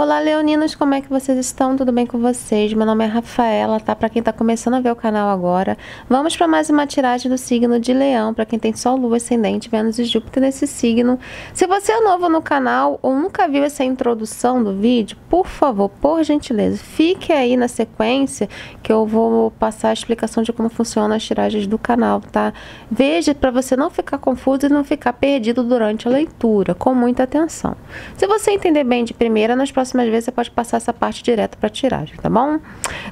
Olá, leoninos, como é que vocês estão? Tudo bem com vocês? Meu nome é Rafaela, tá? Para quem tá começando a ver o canal agora, vamos para mais uma tiragem do signo de Leão, para quem tem Sol, Lua, Ascendente, Vênus e Júpiter nesse signo. Se você é novo no canal ou nunca viu essa introdução do vídeo, por favor, por gentileza, fique aí na sequência que eu vou passar a explicação de como funcionam as tiragens do canal, tá? Veja para você não ficar confuso e não ficar perdido durante a leitura, com muita atenção. Se você entender bem de primeira, nas próximas vezes você pode passar essa parte direto para tiragem, tá bom?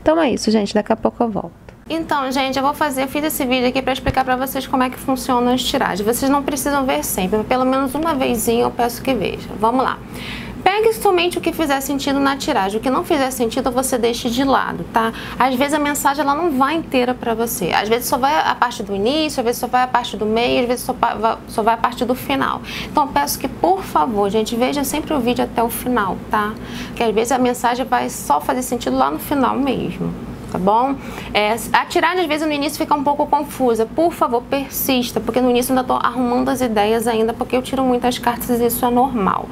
Então é isso, gente. Daqui a pouco eu volto. Então, gente, eu vou fazer, eu fiz esse vídeo aqui para explicar para vocês como é que funcionam as tiragens. Vocês não precisam ver sempre, pelo menos uma vezinha eu peço que veja. Vamos lá. Pegue somente o que fizer sentido na tiragem. O que não fizer sentido, você deixe de lado, tá? Às vezes a mensagem ela não vai inteira para você. Às vezes só vai a parte do início, às vezes só vai a parte do meio, às vezes só, só vai a parte do final. Então peço que, por favor, gente, veja sempre o vídeo até o final, tá? Que às vezes a mensagem vai só fazer sentido lá no final mesmo tá bom? É, a tiragem às vezes no início fica um pouco confusa. Por favor, persista, porque no início ainda estou arrumando as ideias ainda, porque eu tiro muitas cartas e isso é normal,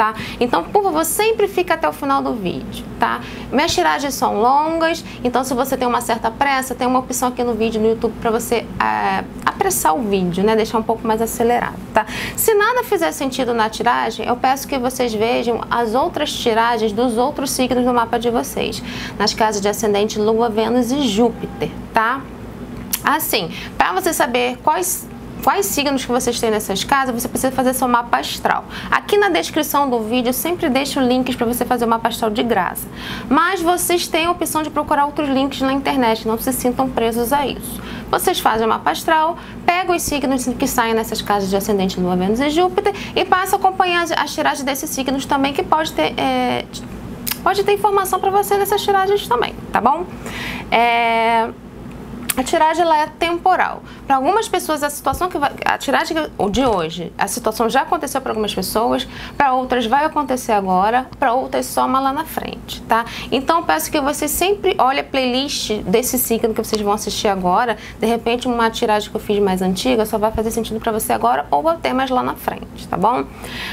tá? Então, por favor, sempre fica até o final do vídeo, tá? Minhas tiragens são longas, então se você tem uma certa pressa, tem uma opção aqui no vídeo no YouTube para você é, apressar o vídeo, né? Deixar um pouco mais acelerado, tá? Se nada fizer sentido na tiragem, eu peço que vocês vejam as outras tiragens dos outros signos do mapa de vocês, nas casas de ascendente, Lua, Vênus e Júpiter, tá? Assim, para você saber quais quais signos que vocês têm nessas casas, você precisa fazer seu mapa astral. Aqui na descrição do vídeo eu sempre deixo links para você fazer o mapa astral de graça. Mas vocês têm a opção de procurar outros links na internet, não se sintam presos a isso. Vocês fazem o mapa astral, pegam os signos que saem nessas casas de ascendente, Lua, Vênus e Júpiter e passam a acompanhar as tiragens desses signos também, que pode ter... É, pode ter informação para você nessas tiragens também, tá bom? É... A tiragem ela é temporal. Para algumas pessoas, a situação que vai, a tiragem de hoje, a situação já aconteceu para algumas pessoas, para outras vai acontecer agora, para outras soma lá na frente, tá? Então peço que você sempre olhe a playlist desse signo que vocês vão assistir agora. De repente, uma tiragem que eu fiz mais antiga só vai fazer sentido para você agora ou até mais lá na frente, tá bom?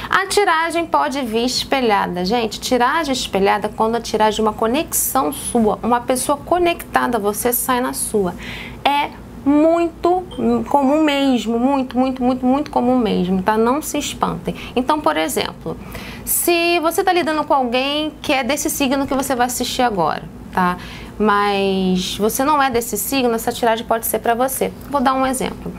A tiragem pode vir espelhada, gente. Tiragem espelhada quando a tiragem é uma conexão sua, uma pessoa conectada a você sai na sua é muito comum mesmo, muito, muito, muito, muito comum mesmo, tá? Não se espantem. Então, por exemplo, se você está lidando com alguém que é desse signo que você vai assistir agora, tá? Mas você não é desse signo, essa tiragem pode ser para você. Vou dar um exemplo.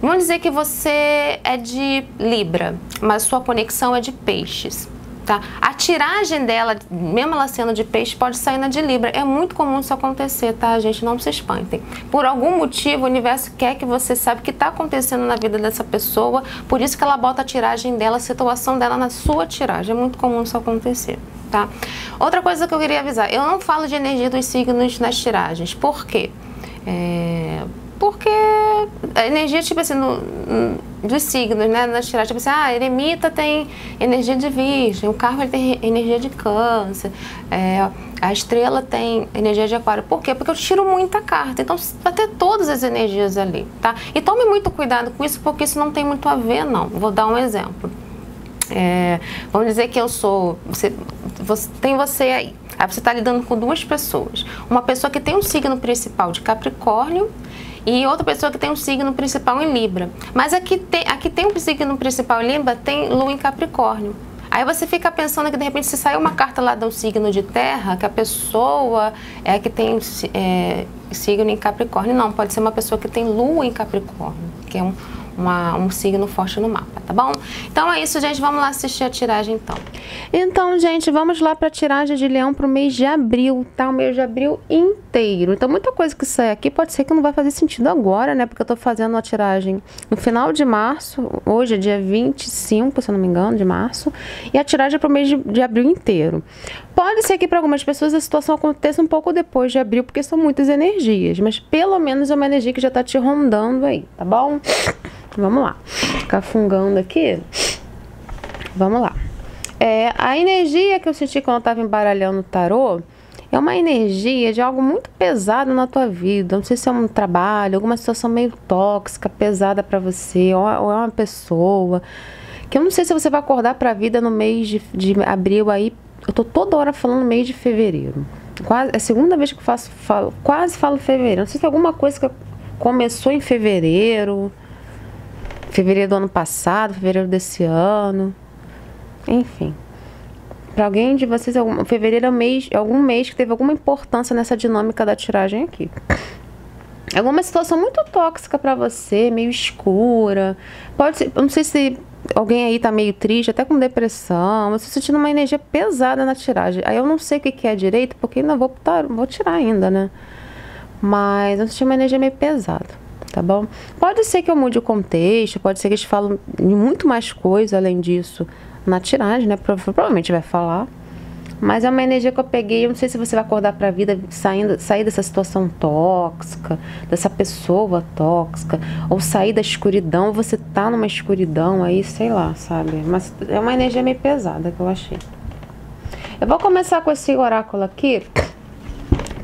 Vamos dizer que você é de Libra, mas sua conexão é de Peixes. Tá? A tiragem dela, mesmo ela sendo de peixe, pode sair na de libra. É muito comum isso acontecer, tá, gente? Não se espantem. Por algum motivo, o universo quer que você saiba o que está acontecendo na vida dessa pessoa, por isso que ela bota a tiragem dela, a situação dela na sua tiragem. É muito comum isso acontecer. Tá? Outra coisa que eu queria avisar, eu não falo de energia dos signos nas tiragens. Por quê? É, porque a energia, tipo assim, no, dos signos, né? Na tiragem, tipo assim, ah, eremita tem energia de virgem, o carro ele tem energia de câncer, é, a estrela tem energia de aquário. Por quê? Porque eu tiro muita carta, então vai ter todas as energias ali, tá? E tome muito cuidado com isso, porque isso não tem muito a ver, não. Vou dar um exemplo. É, vamos dizer que eu sou. Você, você, tem você aí. Aí você está lidando com duas pessoas. Uma pessoa que tem um signo principal de Capricórnio e outra pessoa que tem um signo principal em Libra. Mas aqui tem, aqui tem um signo principal em Libra, tem Lua em Capricórnio. Aí você fica pensando que de repente se sair uma carta lá do signo de terra, que a pessoa é que tem é, signo em Capricórnio. Não, pode ser uma pessoa que tem lua em Capricórnio, que é um, uma, um signo forte no mapa, tá bom? Então é isso, gente. Vamos lá assistir a tiragem, então. Então, gente, vamos lá para a tiragem de leão para o mês de abril, tá? O mês de abril inteiro. Então, muita coisa que sai aqui pode ser que não vai fazer sentido agora, né? Porque eu tô fazendo a tiragem no final de março. Hoje é dia 25, se eu não me engano, de março. E a tiragem é para o mês de, de abril inteiro. Pode ser que para algumas pessoas a situação aconteça um pouco depois de abril, porque são muitas energias. Mas pelo menos é uma energia que já tá te rondando aí, tá bom? Vamos lá. Ficar fungando aqui. Vamos lá. É, a energia que eu senti quando eu estava embaralhando o tarô é uma energia de algo muito pesado na tua vida. Não sei se é um trabalho, alguma situação meio tóxica, pesada para você, ou, ou, é uma pessoa. Que eu não sei se você vai acordar para a vida no mês de, de abril aí eu tô toda hora falando mês de fevereiro. Quase, é a segunda vez que eu faço, falo, quase falo fevereiro. Não sei se tem alguma coisa que começou em fevereiro, fevereiro do ano passado, fevereiro desse ano. Enfim. Para alguém de vocês, algum, fevereiro é um mês, é algum mês que teve alguma importância nessa dinâmica da tiragem aqui. Alguma situação muito tóxica para você, meio escura. Pode ser, não sei se alguém aí tá meio triste, até com depressão, você sentindo uma energia pesada na tiragem. Aí eu não sei o que, que é direito, porque ainda vou, vou tirar ainda, né? Mas eu senti uma energia meio pesada, tá bom? Pode ser que eu mude o contexto, pode ser que eles falam de muito mais coisa além disso na tiragem, né? Provavelmente vai falar. Mas é uma energia que eu peguei, eu não sei se você vai acordar para a vida saindo, sair dessa situação tóxica, dessa pessoa tóxica, ou sair da escuridão, você tá numa escuridão aí, sei lá, sabe? Mas é uma energia meio pesada que eu achei. Eu vou começar com esse oráculo aqui,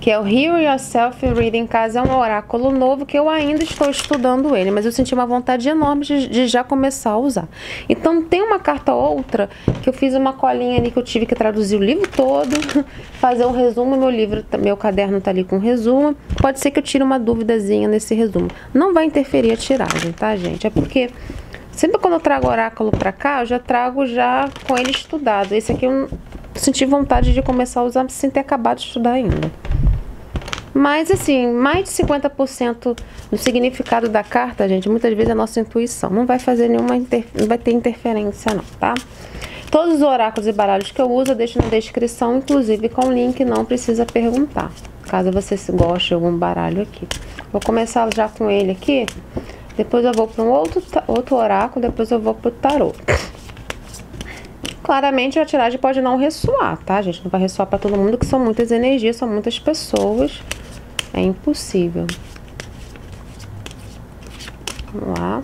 que é o Heal Yourself Reading Casa, é um oráculo novo que eu ainda estou estudando ele, mas eu senti uma vontade enorme de, de, já começar a usar. Então tem uma carta outra que eu fiz uma colinha ali que eu tive que traduzir o livro todo, fazer um resumo, meu livro, meu caderno tá ali com resumo. Pode ser que eu tire uma duvidazinha nesse resumo. Não vai interferir a tiragem, tá, gente? É porque sempre quando eu trago oráculo para cá, eu já trago já com ele estudado. Esse aqui eu senti vontade de começar a usar sem ter acabado de estudar ainda. Mas, assim, mais de 50% do significado da carta, gente, muitas vezes é a nossa intuição. Não vai fazer nenhuma, não vai ter interferência não, tá? Todos os oráculos e baralhos que eu uso eu deixo na descrição, inclusive com link, não precisa perguntar. Caso você goste de algum baralho aqui. Vou começar já com ele aqui. Depois eu vou para um outro, outro oráculo, depois eu vou para o tarô. Claramente a tiragem pode não ressoar, tá, gente? Não vai ressoar para todo mundo, que são muitas energias, são muitas pessoas. É impossível. Vamos lá.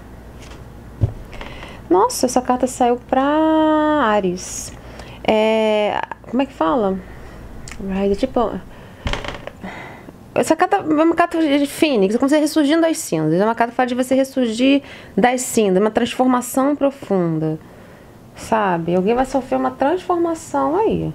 Nossa, essa carta saiu para Ares. É, como é que fala? Right, tipo... Essa carta é uma carta de Fênix, é como você ressurgindo das cinzas. É uma carta que fala de você ressurgir das cinzas, uma transformação profunda. Sabe? Alguém vai sofrer uma transformação aí.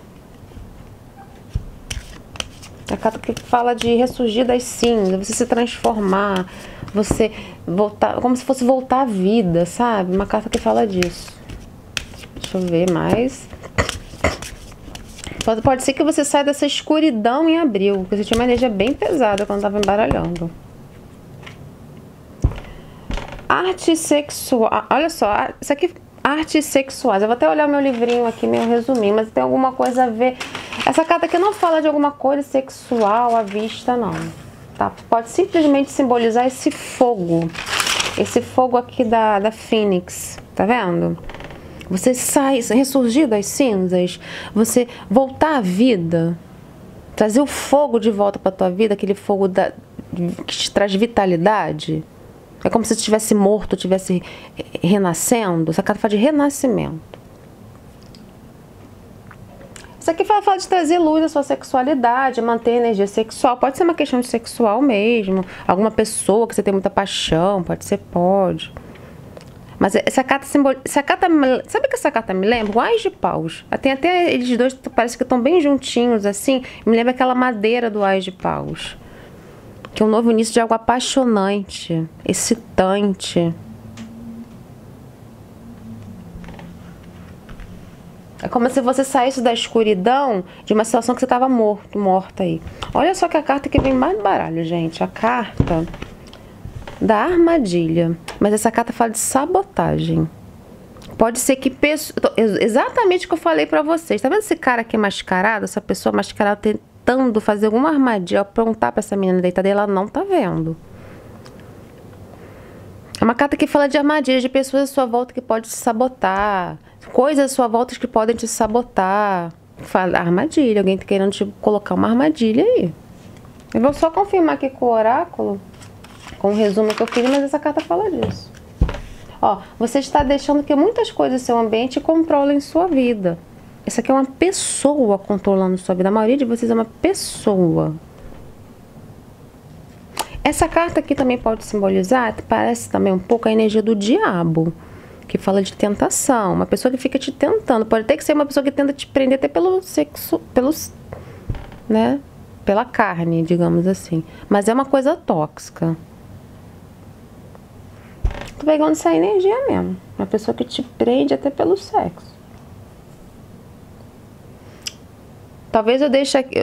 A carta que fala de ressurgir das cinzas, você se transformar, você voltar, como se fosse voltar à vida, sabe? Uma carta que fala disso. Deixa eu ver mais. Pode, pode ser que você saia dessa escuridão em abril, porque você tinha uma energia bem pesada quando estava embaralhando. Arte sexual. Olha só, isso aqui artes sexuais. Eu vou até olhar meu livrinho aqui, meu resuminho, mas tem alguma coisa a ver. Essa carta aqui não fala de alguma coisa sexual à vista, não. Tá? Pode simplesmente simbolizar esse fogo. Esse fogo aqui da, da Fênix. Tá vendo? Você sai, ressurgir das cinzas, você voltar à vida, trazer o fogo de volta para tua vida, aquele fogo da, que te traz vitalidade. É como se estivesse morto, estivesse renascendo. Essa carta fala de renascimento. Isso aqui fala, fala de trazer luz à sua sexualidade, manter a energia sexual. Pode ser uma questão de sexual mesmo. Alguma pessoa que você tem muita paixão, pode ser, pode. Mas essa carta simboliza. Essa carta, sabe que essa carta me lembra? O Ais de Paus. Tem até eles dois, parece que estão bem juntinhos, assim. Me lembra aquela madeira do Ais de Paus que é um novo início de algo apaixonante, excitante. É como se você saísse da escuridão de uma situação que você estava morto, morta aí. Olha só que a carta que vem mais do baralho, gente. A carta da armadilha. Mas essa carta fala de sabotagem. Pode ser que exatamente o que eu falei para vocês. Tá vendo esse cara aqui mascarado? Essa pessoa mascarada tentando fazer alguma armadilha, aprontar para essa menina deitada e ela não tá vendo. É uma carta que fala de armadilhas, de pessoas à sua volta que podem te sabotar, coisas à sua volta que podem te sabotar. Fala armadilha, alguém tá querendo te colocar uma armadilha aí. Eu vou só confirmar aqui com o oráculo, com o resumo que eu fiz, mas essa carta fala disso. Ó, você está deixando que muitas coisas do seu ambiente controlem sua vida. Essa aqui é uma pessoa controlando sua vida. A maioria de vocês é uma pessoa. Essa carta aqui também pode simbolizar, parece também um pouco a energia do diabo. que fala de tentação, uma pessoa que fica te tentando. Pode até que ser uma pessoa que tenta te prender até pelo sexo, pelos, né, pela carne, digamos assim. Mas é uma coisa tóxica. Tu pegando essa energia mesmo. Uma pessoa que te prende até pelo sexo. Talvez eu deixe aqui.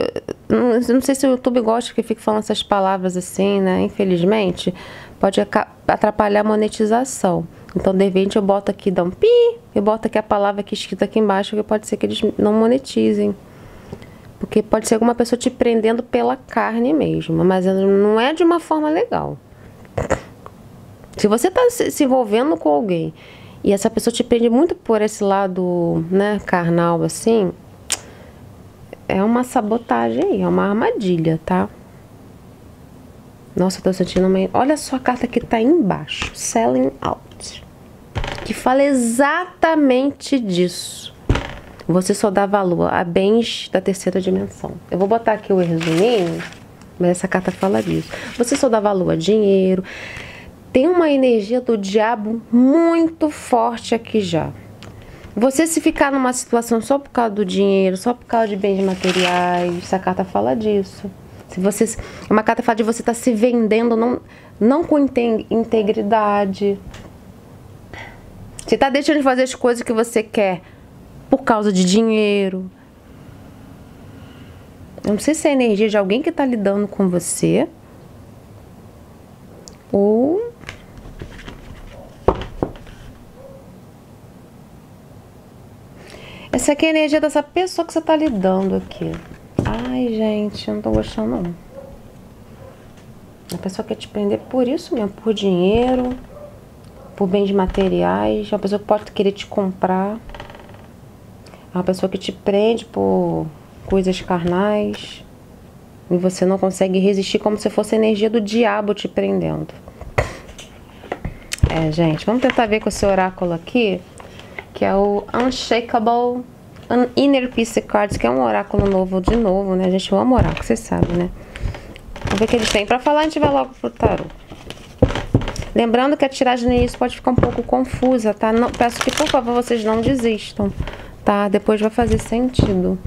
Não sei se o YouTube gosta que fique falando essas palavras assim, né? Infelizmente, pode atrapalhar a monetização. Então, de repente, eu boto aqui, dá um pi, eu boto aqui a palavra aqui escrita aqui embaixo, que pode ser que eles não monetizem. Porque pode ser alguma pessoa te prendendo pela carne mesmo, mas não é de uma forma legal. Se você está se envolvendo com alguém e essa pessoa te prende muito por esse lado, né, carnal assim, é uma sabotagem aí, é uma armadilha, tá? Nossa, eu tô sentindo meio. Olha só a carta que tá embaixo. Selling out. Que fala exatamente disso. Você só dá valor a bens da terceira dimensão. Eu vou botar aqui o resuminho, mas essa carta fala disso. Você só dá valor a dinheiro. Tem uma energia do diabo muito forte aqui já. Você se ficar numa situação só por causa do dinheiro, só por causa de bens materiais, essa carta fala disso. Se você, uma carta fala de você estar tá se vendendo não, não com integridade. Você está deixando de fazer as coisas que você quer por causa de dinheiro. Eu não sei se é a energia de alguém que está lidando com você ou Essa aqui é a energia dessa pessoa que você tá lidando aqui. Ai, gente, eu não tô gostando não. A pessoa quer te prender por isso mesmo, por dinheiro, por bens materiais. É uma pessoa que pode querer te comprar. É uma pessoa que te prende por coisas carnais. E você não consegue resistir como se fosse a energia do diabo te prendendo. É, gente, vamos tentar ver com esse oráculo aqui que é o Unshakable Inner Peace Cards, que é um oráculo novo de novo, né? A gente ama oráculo, vocês sabem, né? Vamos ver o que eles têm pra falar, a gente vai logo pro tarô. Lembrando que a tiragem no início pode ficar um pouco confusa, tá? Não, peço que, por favor, vocês não desistam, tá? Depois vai fazer sentido.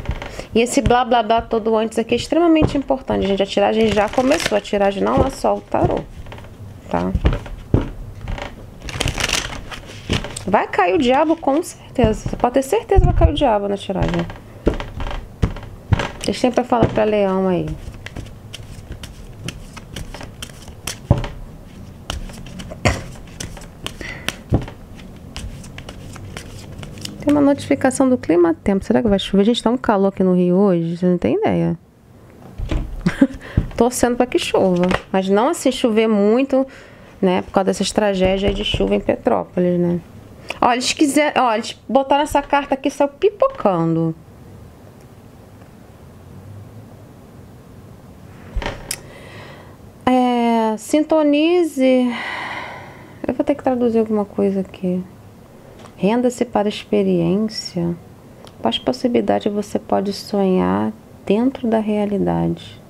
E esse blá blá blá todo antes aqui é extremamente importante, gente. A tiragem já começou, a tiragem não é só o tarô, tá? Vai cair o diabo com certeza. Você pode ter certeza que vai cair o diabo na tiragem. Têm pra falar pra leão aí. Tem uma notificação do clima tempo. Será que vai chover? Gente, tá um calor aqui no Rio hoje. Você não tem ideia. Torcendo para que chova. Mas não assim chover muito, né? Por causa dessas tragédias de chuva em Petrópolis, né? Olha, eles quiseram. Olha, eles botaram essa carta aqui saiu pipocando. É, sintonize. Eu vou ter que traduzir alguma coisa aqui. Renda-se para experiência. Quais possibilidades você pode sonhar dentro da realidade?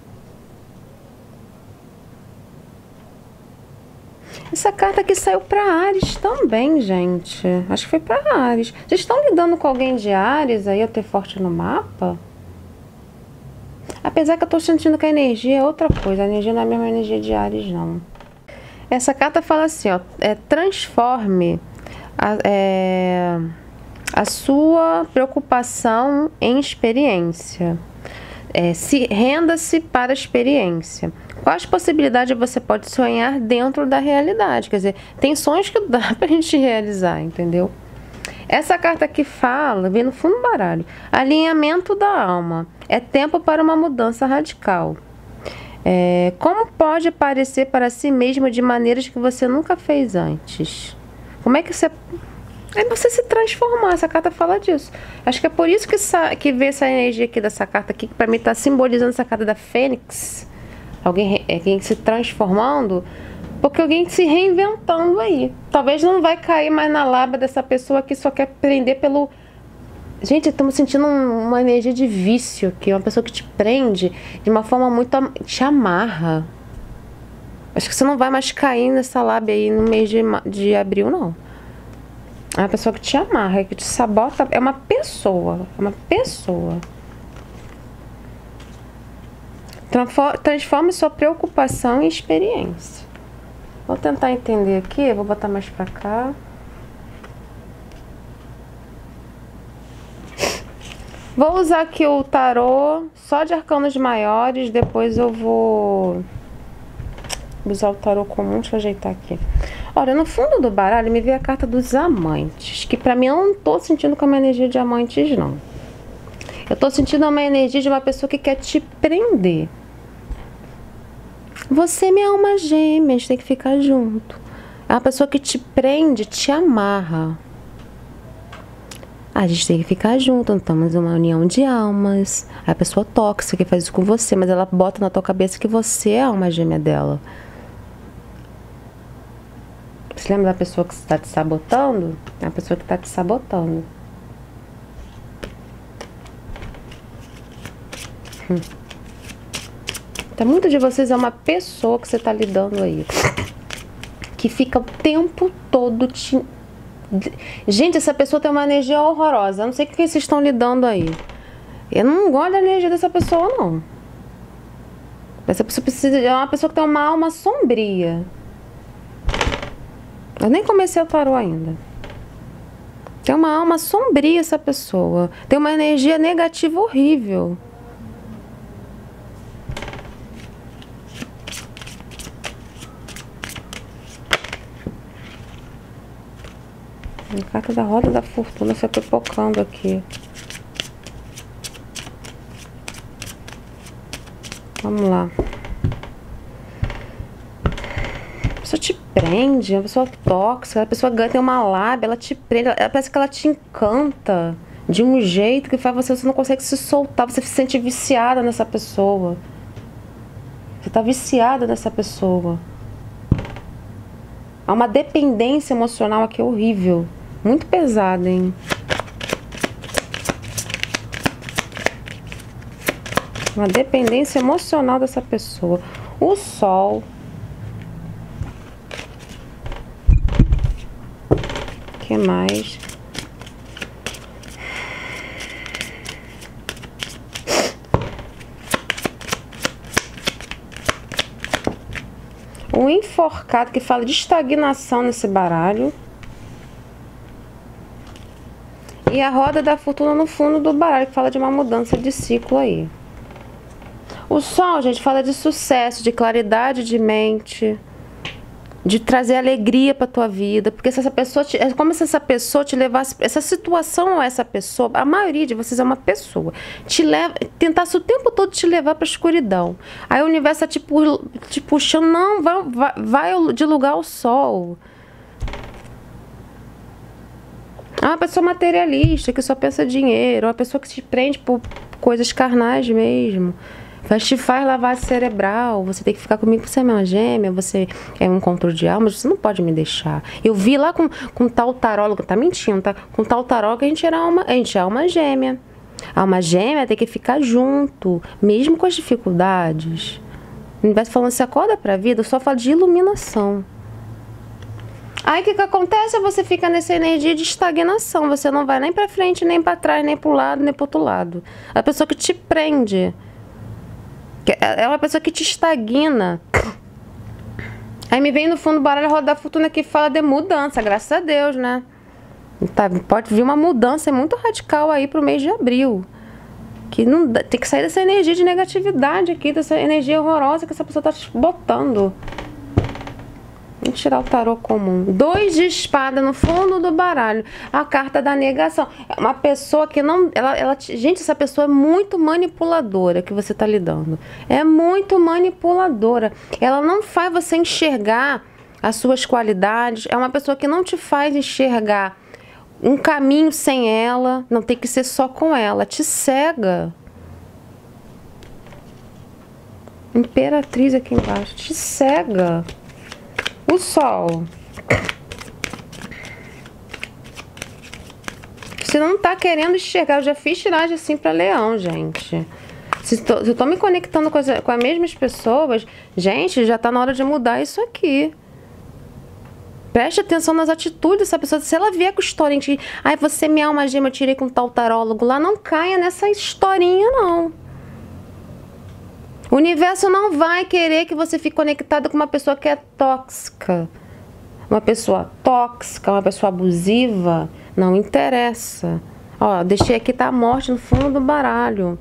Essa carta aqui saiu para Ares também, gente. Acho que foi para Ares. Vocês estão lidando com alguém de Ares aí, eu ter forte no mapa? Apesar que eu tô sentindo que a energia é outra coisa. A energia não é a mesma energia de Ares, não. Essa carta fala assim, ó. É, transforme a, é, a sua preocupação em experiência. É, se renda-se para a experiência. Quais possibilidades você pode sonhar dentro da realidade? Quer dizer, tem sonhos que dá pra gente realizar, entendeu? Essa carta aqui fala, vem no fundo do baralho, alinhamento da alma. É tempo para uma mudança radical. É, como pode aparecer para si mesmo de maneiras que você nunca fez antes? Como é que você. É você se transformar, essa carta fala disso. Acho que é por isso que, essa, que vê essa energia aqui dessa carta aqui, que para mim está simbolizando essa carta da Fênix alguém, alguém se transformando, porque alguém se reinventando aí. Talvez não vai cair mais na lábia dessa pessoa que só quer prender pelo. Gente, estamos sentindo um, uma energia de vício aqui, uma pessoa que te prende de uma forma muito. te amarra. Acho que você não vai mais cair nessa lábia aí no mês de, de abril, não. É uma pessoa que te amarra, que te sabota. É uma pessoa. É uma pessoa. Transforme sua preocupação em experiência. Vou tentar entender aqui, vou botar mais pra cá. Vou usar aqui o tarô só de arcanos maiores, depois eu vou usar o tarô comum, deixa eu ajeitar aqui. Olha, no fundo do baralho me veio a carta dos amantes, que pra mim eu não tô sentindo como energia de amantes, não. Eu tô sentindo uma energia de uma pessoa que quer te prender. Você é alma gêmea, a gente tem que ficar junto. É uma pessoa que te prende, te amarra. A gente tem que ficar junto, estamos uma união de almas. A pessoa tóxica que faz isso com você, mas ela bota na tua cabeça que você é a alma gêmea dela. Você lembra da pessoa que está te sabotando? É a pessoa que está te sabotando. Hum. Então, muito de vocês é uma pessoa que você está lidando aí. Que fica o tempo todo te Gente, essa pessoa tem uma energia horrorosa. Eu não sei o que vocês estão lidando aí. Eu não gosto da energia dessa pessoa, não. Essa pessoa precisa. É uma pessoa que tem uma alma sombria. Eu nem comecei o tarô ainda. Tem uma alma sombria essa pessoa. Tem uma energia negativa horrível. A carta da roda da fortuna foi pipocando aqui. Vamos lá. A pessoa te prende, uma pessoa tóxica, a pessoa ganha, tem uma lábia, ela te prende, ela, parece que ela te encanta de um jeito que faz você, você não consegue se soltar, você se sente viciada nessa pessoa. Você tá viciada nessa pessoa. Há uma dependência emocional aqui horrível. Muito pesado, hein? Uma dependência emocional dessa pessoa. O sol. O que mais? Um enforcado que fala de estagnação nesse baralho. E a roda da fortuna no fundo do baralho, que fala de uma mudança de ciclo aí. O sol, gente, fala de sucesso, de claridade de mente, de trazer alegria para tua vida, porque se essa pessoa te, é como se essa pessoa te levasse, essa situação ou essa pessoa, a maioria de vocês é uma pessoa, te leva, tentasse o tempo todo te levar para escuridão. Aí o universo tá te, te puxando, não, vai, vai, vai de lugar ao sol. É uma pessoa materialista, que só pensa dinheiro, uma pessoa que se prende por coisas carnais mesmo. Faz, te faz lavagem cerebral, você tem que ficar comigo, você é minha gêmea, você é um encontro de almas, você não pode me deixar. Eu vi lá com, com tal tarólogo, tá mentindo, tá? Com tal tarólogo a gente era uma, a gente é uma gêmea. A alma gêmea tem que ficar junto, mesmo com as dificuldades. O universo falando, se acorda pra vida, eu só falo de iluminação. Aí o que, que acontece? Você fica nessa energia de estagnação. Você não vai nem para frente, nem para trás, nem para o lado, nem para outro lado. A pessoa que te prende. É uma pessoa que te estagna. Aí me vem no fundo do baralho Roda da Fortuna que fala de mudança, graças a Deus, né? Tá, pode vir uma mudança muito radical aí pro mês de abril. Que não tem que sair dessa energia de negatividade aqui, dessa energia horrorosa que essa pessoa tá botando. Tirar o tarô comum. Dois de espada no fundo do baralho. A carta da negação. É uma pessoa que não. Ela, ela, gente, essa pessoa é muito manipuladora que você está lidando. É muito manipuladora. Ela não faz você enxergar as suas qualidades. É uma pessoa que não te faz enxergar um caminho sem ela. Não tem que ser só com ela. Te cega. Imperatriz aqui embaixo. Te cega. O Sol. Você não tá querendo enxergar. Eu já fiz tiragem assim para leão, gente. Se, tô, se eu tô me conectando com as, com as mesmas pessoas, gente, já tá na hora de mudar isso aqui. Preste atenção nas atitudes dessa pessoa. Se ela vier com historinha de, ai, você me é uma gema, eu tirei com tal tarólogo lá, não caia nessa historinha, não. O universo não vai querer que você fique conectado com uma pessoa que é tóxica. Uma pessoa tóxica, uma pessoa abusiva, não interessa. Ó, deixei aqui tá a morte no fundo do baralho.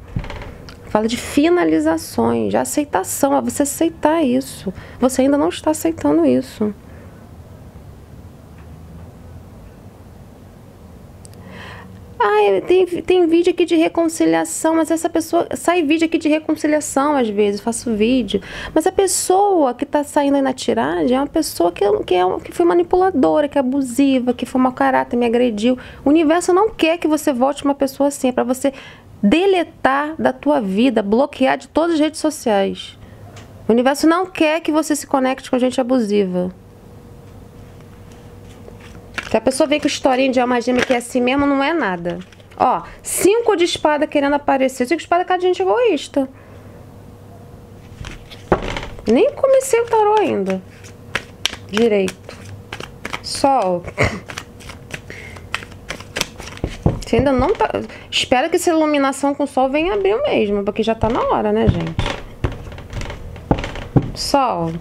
Fala de finalizações, de aceitação, é você aceitar isso. Você ainda não está aceitando isso. Ah, tem, tem vídeo aqui de reconciliação, mas essa pessoa. Sai vídeo aqui de reconciliação às vezes, faço vídeo. Mas a pessoa que está saindo aí na tiragem é uma pessoa que, que, é, que foi manipuladora, que é abusiva, que foi mau caráter, me agrediu. O universo não quer que você volte uma pessoa assim, é para você deletar da tua vida, bloquear de todas as redes sociais. O universo não quer que você se conecte com gente abusiva. Se a pessoa vem com historinha de alma gêmea que é assim mesmo, não é nada. Ó, cinco de espada querendo aparecer. Cinco de espada é cara gente egoísta. Nem comecei o tarô ainda. Direito. Sol. Você ainda não tá... Espera que essa iluminação com sol venha abrir mesmo, porque já tá na hora, né, gente? Sol.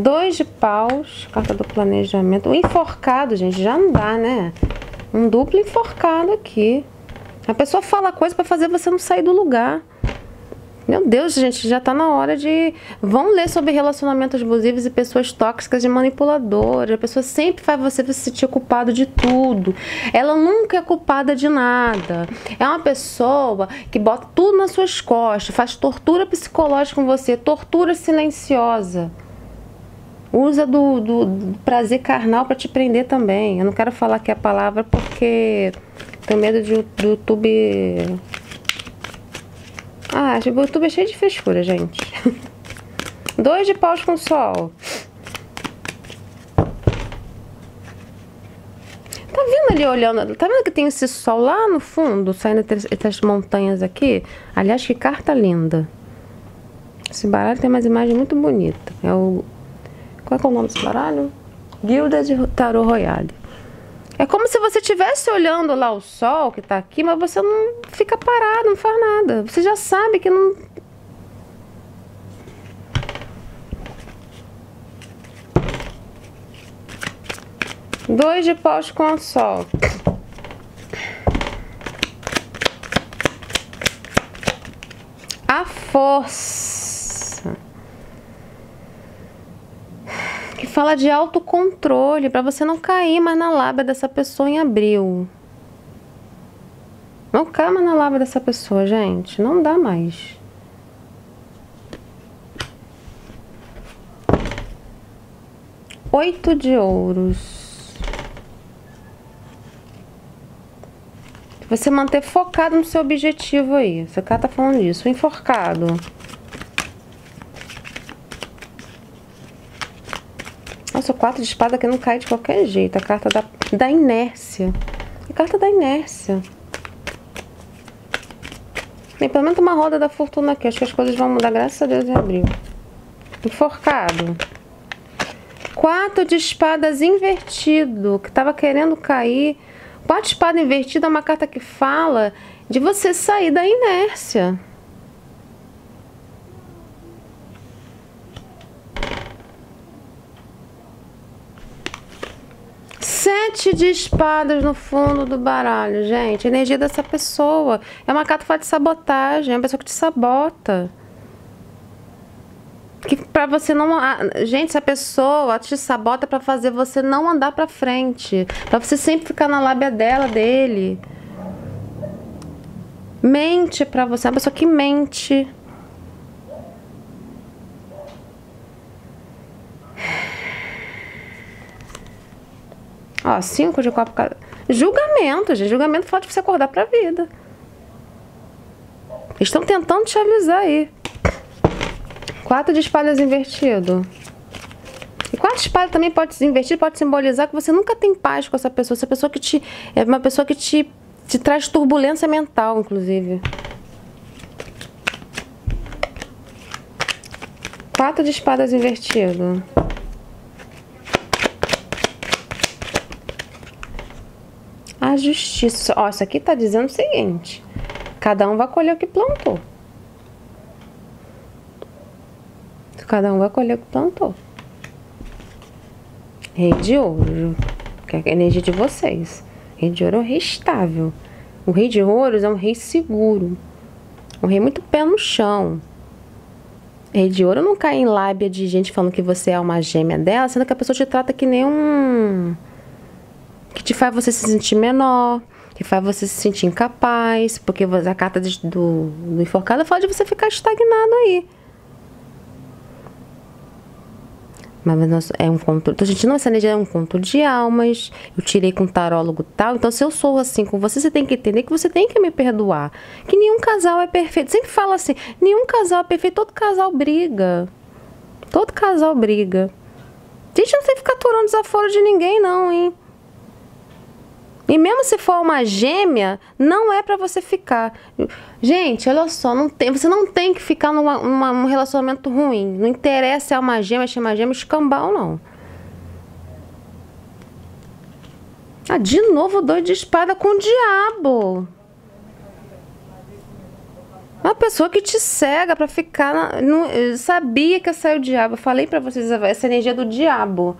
Dois de paus, carta do planejamento. O enforcado, gente, já não dá, né? Um duplo enforcado aqui. A pessoa fala coisa para fazer você não sair do lugar. Meu Deus, gente, já tá na hora de. Vão ler sobre relacionamentos abusivos e pessoas tóxicas e manipuladoras. A pessoa sempre faz você se sentir culpado de tudo. Ela nunca é culpada de nada. É uma pessoa que bota tudo nas suas costas, faz tortura psicológica com você, tortura silenciosa. Usa do, do, do prazer carnal para te prender também. Eu não quero falar é a palavra porque tenho medo de, do YouTube. Ah, o YouTube é cheio de frescura, gente. Dois de paus com sol. Tá vendo ali olhando? Tá vendo que tem esse sol lá no fundo, saindo essas montanhas aqui? Aliás, que carta linda. Esse baralho tem uma imagem muito bonita. É o qual é, é o nome desse baralho? Guilda de Tarot Royale. É como se você estivesse olhando lá o sol que está aqui, mas você não fica parado, não faz nada. Você já sabe que não. Dois de paus com o sol. A força. Fala de autocontrole, para você não cair mais na lábia dessa pessoa em abril. Não caia mais na lábia dessa pessoa, gente. Não dá mais. Oito de ouros. Você manter focado no seu objetivo aí. Esse cara tá falando disso. Enforcado. Nossa, o quatro de espada que não cai de qualquer jeito. A carta da, da inércia. A carta da inércia. Implementa uma roda da fortuna aqui. Acho que as coisas vão mudar, graças a Deus, em abril. Enforcado. Quatro de espadas invertido, que estava querendo cair. Quatro de espada invertido é uma carta que fala de você sair da inércia. Sete de espadas no fundo do baralho, gente. A energia dessa pessoa. É uma carta de sabotagem. É uma pessoa que te sabota. Que pra você não. Gente, essa pessoa te sabota para fazer você não andar pra frente. Pra você sempre ficar na lábia dela, dele. Mente pra você. É uma pessoa que mente. Ó, cinco de copo. Julgamento, gente. Julgamento fala de você acordar pra vida. Estão tentando te avisar aí. Quatro de espadas invertido. E quatro de espadas também pode se invertir, pode simbolizar que você nunca tem paz com essa pessoa. Essa pessoa que te. É uma pessoa que te, te traz turbulência mental, inclusive. Quatro de espadas invertido. A justiça. Ó, isso aqui tá dizendo o seguinte: cada um vai colher o que plantou. Cada um vai colher o que plantou. Rei de ouro, que é a energia de vocês. Rei de ouro é um rei estável. O rei de ouros é um rei seguro. Um rei muito pé no chão. Rei de ouro não cai em lábia de gente falando que você é uma gêmea dela, sendo que a pessoa te trata que nem um que te faz você se sentir menor, que faz você se sentir incapaz, porque a carta do, do enforcado fala de você ficar estagnado aí. Mas é um conto. Tô sentindo essa energia é um conto de almas. Eu tirei com um tarólogo tal. Então, se eu sou assim com você, você tem que entender que você tem que me perdoar. Que nenhum casal é perfeito. Sempre fala assim: nenhum casal é perfeito. Todo casal briga. Todo casal briga. Gente, não tem que ficar aturando desaforo de ninguém, não, hein? E mesmo se for uma gêmea, não é para você ficar. Gente, olha só, não tem, você não tem que ficar numa, numa, num relacionamento ruim. Não interessa se é uma gêmea, se é uma gêmea, escambau, não. Ah, de novo, dois de espada com o diabo. Uma pessoa que te cega para ficar. Na, não, sabia que ia sair o diabo. Eu falei para vocês essa energia do diabo.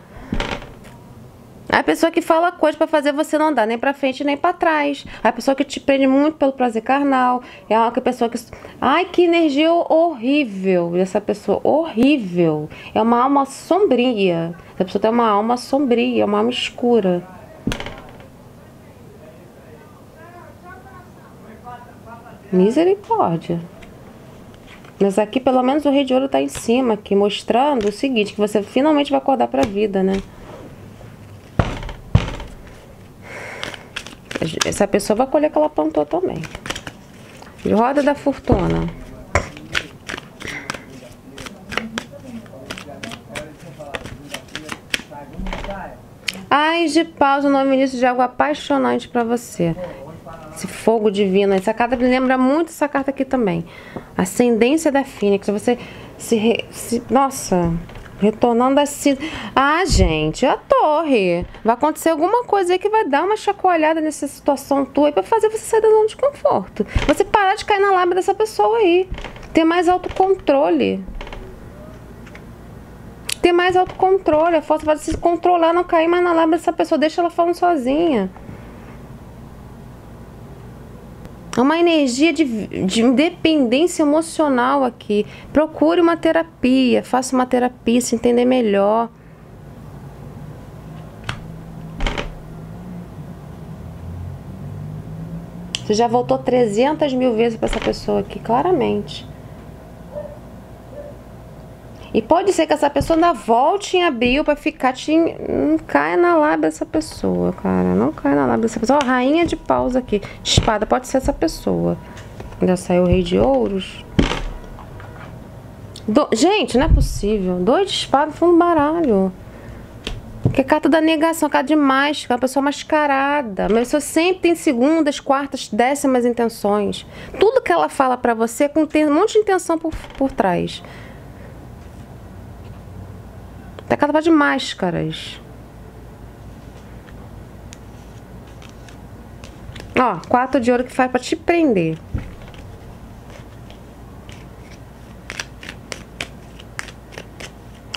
A pessoa que fala coisa para fazer você não andar nem para frente nem para trás. A pessoa que te prende muito pelo prazer carnal. É uma pessoa que. Ai, que energia horrível dessa pessoa. Horrível. É uma alma sombria. Essa pessoa tem uma alma sombria, uma alma escura. Misericórdia. Mas aqui pelo menos o rei de ouro está em cima aqui, mostrando o seguinte, que você finalmente vai acordar para a vida, né? Essa pessoa vai colher que ela plantou também. Roda da fortuna. Ai de paus, o nome disso de algo apaixonante para você. Esse fogo divino. Essa carta me lembra muito essa carta aqui também. Ascendência da Fênix. Você se, se nossa, Retornando assim. Ah, gente, a torre. Vai acontecer alguma coisa aí que vai dar uma chacoalhada nessa situação tua aí pra fazer você sair da zona de conforto. Você parar de cair na lábia dessa pessoa aí. Ter mais autocontrole. Ter mais autocontrole. A força vai se controlar, não cair mais na lábia dessa pessoa. Deixa ela falando sozinha. É uma energia de, de independência emocional aqui. Procure uma terapia, faça uma terapia, se entender melhor. Você já voltou 300 mil vezes para essa pessoa aqui, claramente. E pode ser que essa pessoa ainda volte em abril para ficar te. Não caia na lábia dessa pessoa, cara. Não caia na lábia dessa pessoa. Ó, rainha de paus aqui. Espada, pode ser essa pessoa. Já saiu o rei de ouros. Do... Gente, não é possível. Dois de espada foi um baralho. Que é carta da negação, carta de máscara, uma pessoa mascarada. Mas pessoa sempre tem segundas, quartas, décimas intenções. Tudo que ela fala para você tem um monte de intenção por, por trás. Até carnaval de máscaras. Ó, quatro de ouro que faz pra te prender.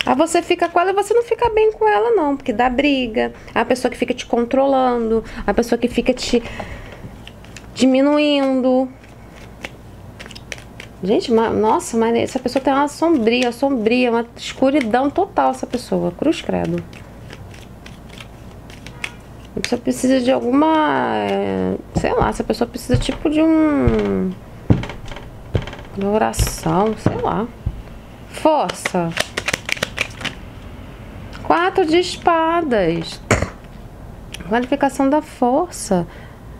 Aí você fica com ela e você não fica bem com ela, não, porque dá briga. A pessoa que fica te controlando, a pessoa que fica te diminuindo. Gente, nossa, mas essa pessoa tem uma sombria, sombria, uma escuridão total essa pessoa. Cruz credo. A pessoa precisa de alguma. É, sei lá, essa pessoa precisa tipo de um. De oração, sei lá. Força. Quatro de espadas. Qualificação da força.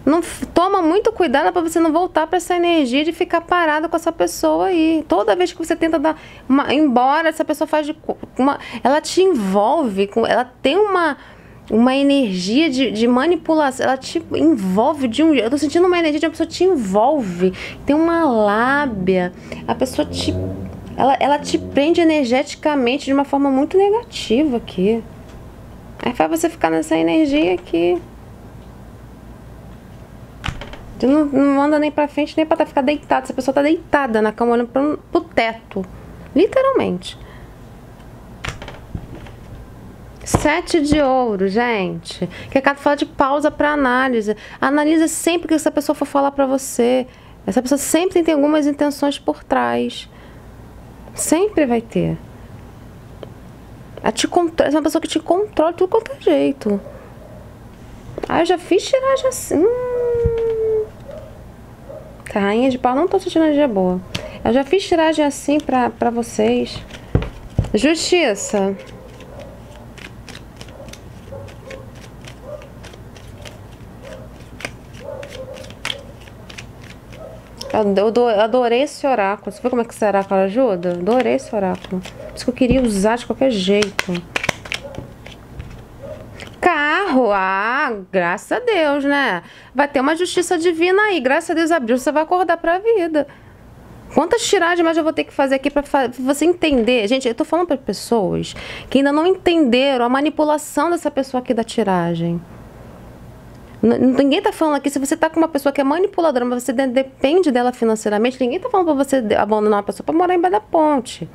Não toma muito cuidado para você não voltar para essa energia de ficar parada com essa pessoa aí. Toda vez que você tenta dar uma, embora essa pessoa faz de uma, ela te envolve com, ela tem uma uma energia de, de manipulação, ela te envolve de um Eu tô sentindo uma energia de uma pessoa te envolve, tem uma lábia, a pessoa te ela, ela te prende energeticamente de uma forma muito negativa aqui. Aí faz você ficar nessa energia aqui. Tu não, não anda nem pra frente nem pra ficar deitado. Essa pessoa tá deitada na cama olhando pro, pro teto. Literalmente. Sete de ouro, gente. Que a carta fala de pausa para análise. Analisa sempre que essa pessoa for falar para você. Essa pessoa sempre tem algumas intenções por trás. Sempre vai ter. Ela te controla, é uma pessoa que te controla de quanto é jeito. Ah, eu já fiz tiragem assim. Hum. Rainha de pau, não tô sentindo energia boa. Eu já fiz tiragem assim pra, pra vocês. Justiça. Eu adorei esse oráculo. Você viu como é que esse oráculo ajuda? Adorei esse oráculo. Por isso que eu queria usar de qualquer jeito. Carro, ah, graças a Deus, né? Vai ter uma justiça divina aí. Graças a Deus abriu, você vai acordar pra vida. Quantas tiragens mais eu vou ter que fazer aqui para você entender? Gente, eu tô falando para pessoas que ainda não entenderam a manipulação dessa pessoa aqui da tiragem. Ninguém tá falando aqui, se você tá com uma pessoa que é manipuladora, mas você depende dela financeiramente, ninguém tá falando para você abandonar uma pessoa para morar embaixo da ponte.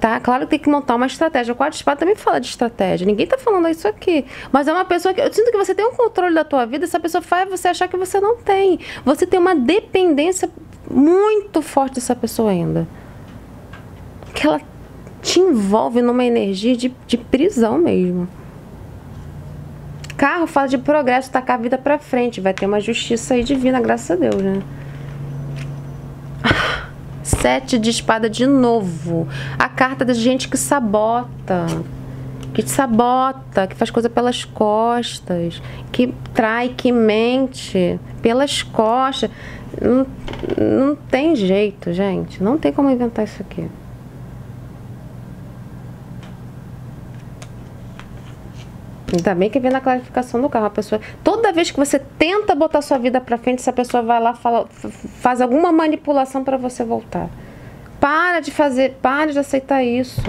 Tá? Claro que tem que montar uma estratégia. O quadro de espada também fala de estratégia. Ninguém tá falando isso aqui. Mas é uma pessoa que. Eu sinto que você tem um controle da tua vida, essa pessoa faz você achar que você não tem. Você tem uma dependência muito forte dessa pessoa ainda. Que ela te envolve numa energia de, de prisão mesmo. Carro fala de progresso, tacar a vida pra frente. Vai ter uma justiça aí divina, graças a Deus, né? Sete de espada de novo. A carta da gente que sabota. Que te sabota, que faz coisa pelas costas, que trai, que mente pelas costas. Não, não tem jeito, gente. Não tem como inventar isso aqui. Ainda bem que vem na clarificação do carro. A pessoa, toda vez que você tenta botar sua vida para frente, essa pessoa vai lá fala, faz alguma manipulação para você voltar. Para de fazer, para de aceitar isso.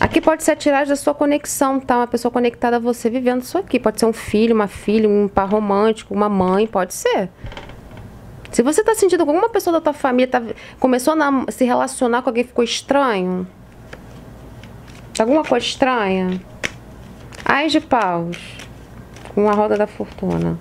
Aqui pode ser a tiragem da sua conexão, tá? Uma pessoa conectada a você vivendo isso aqui. Pode ser um filho, uma filha, um par romântico, uma mãe, pode ser. Se você tá sentindo que alguma pessoa da tua família tá, começou a se relacionar com alguém ficou estranho, alguma coisa estranha, Ais de paus. Com a roda da fortuna.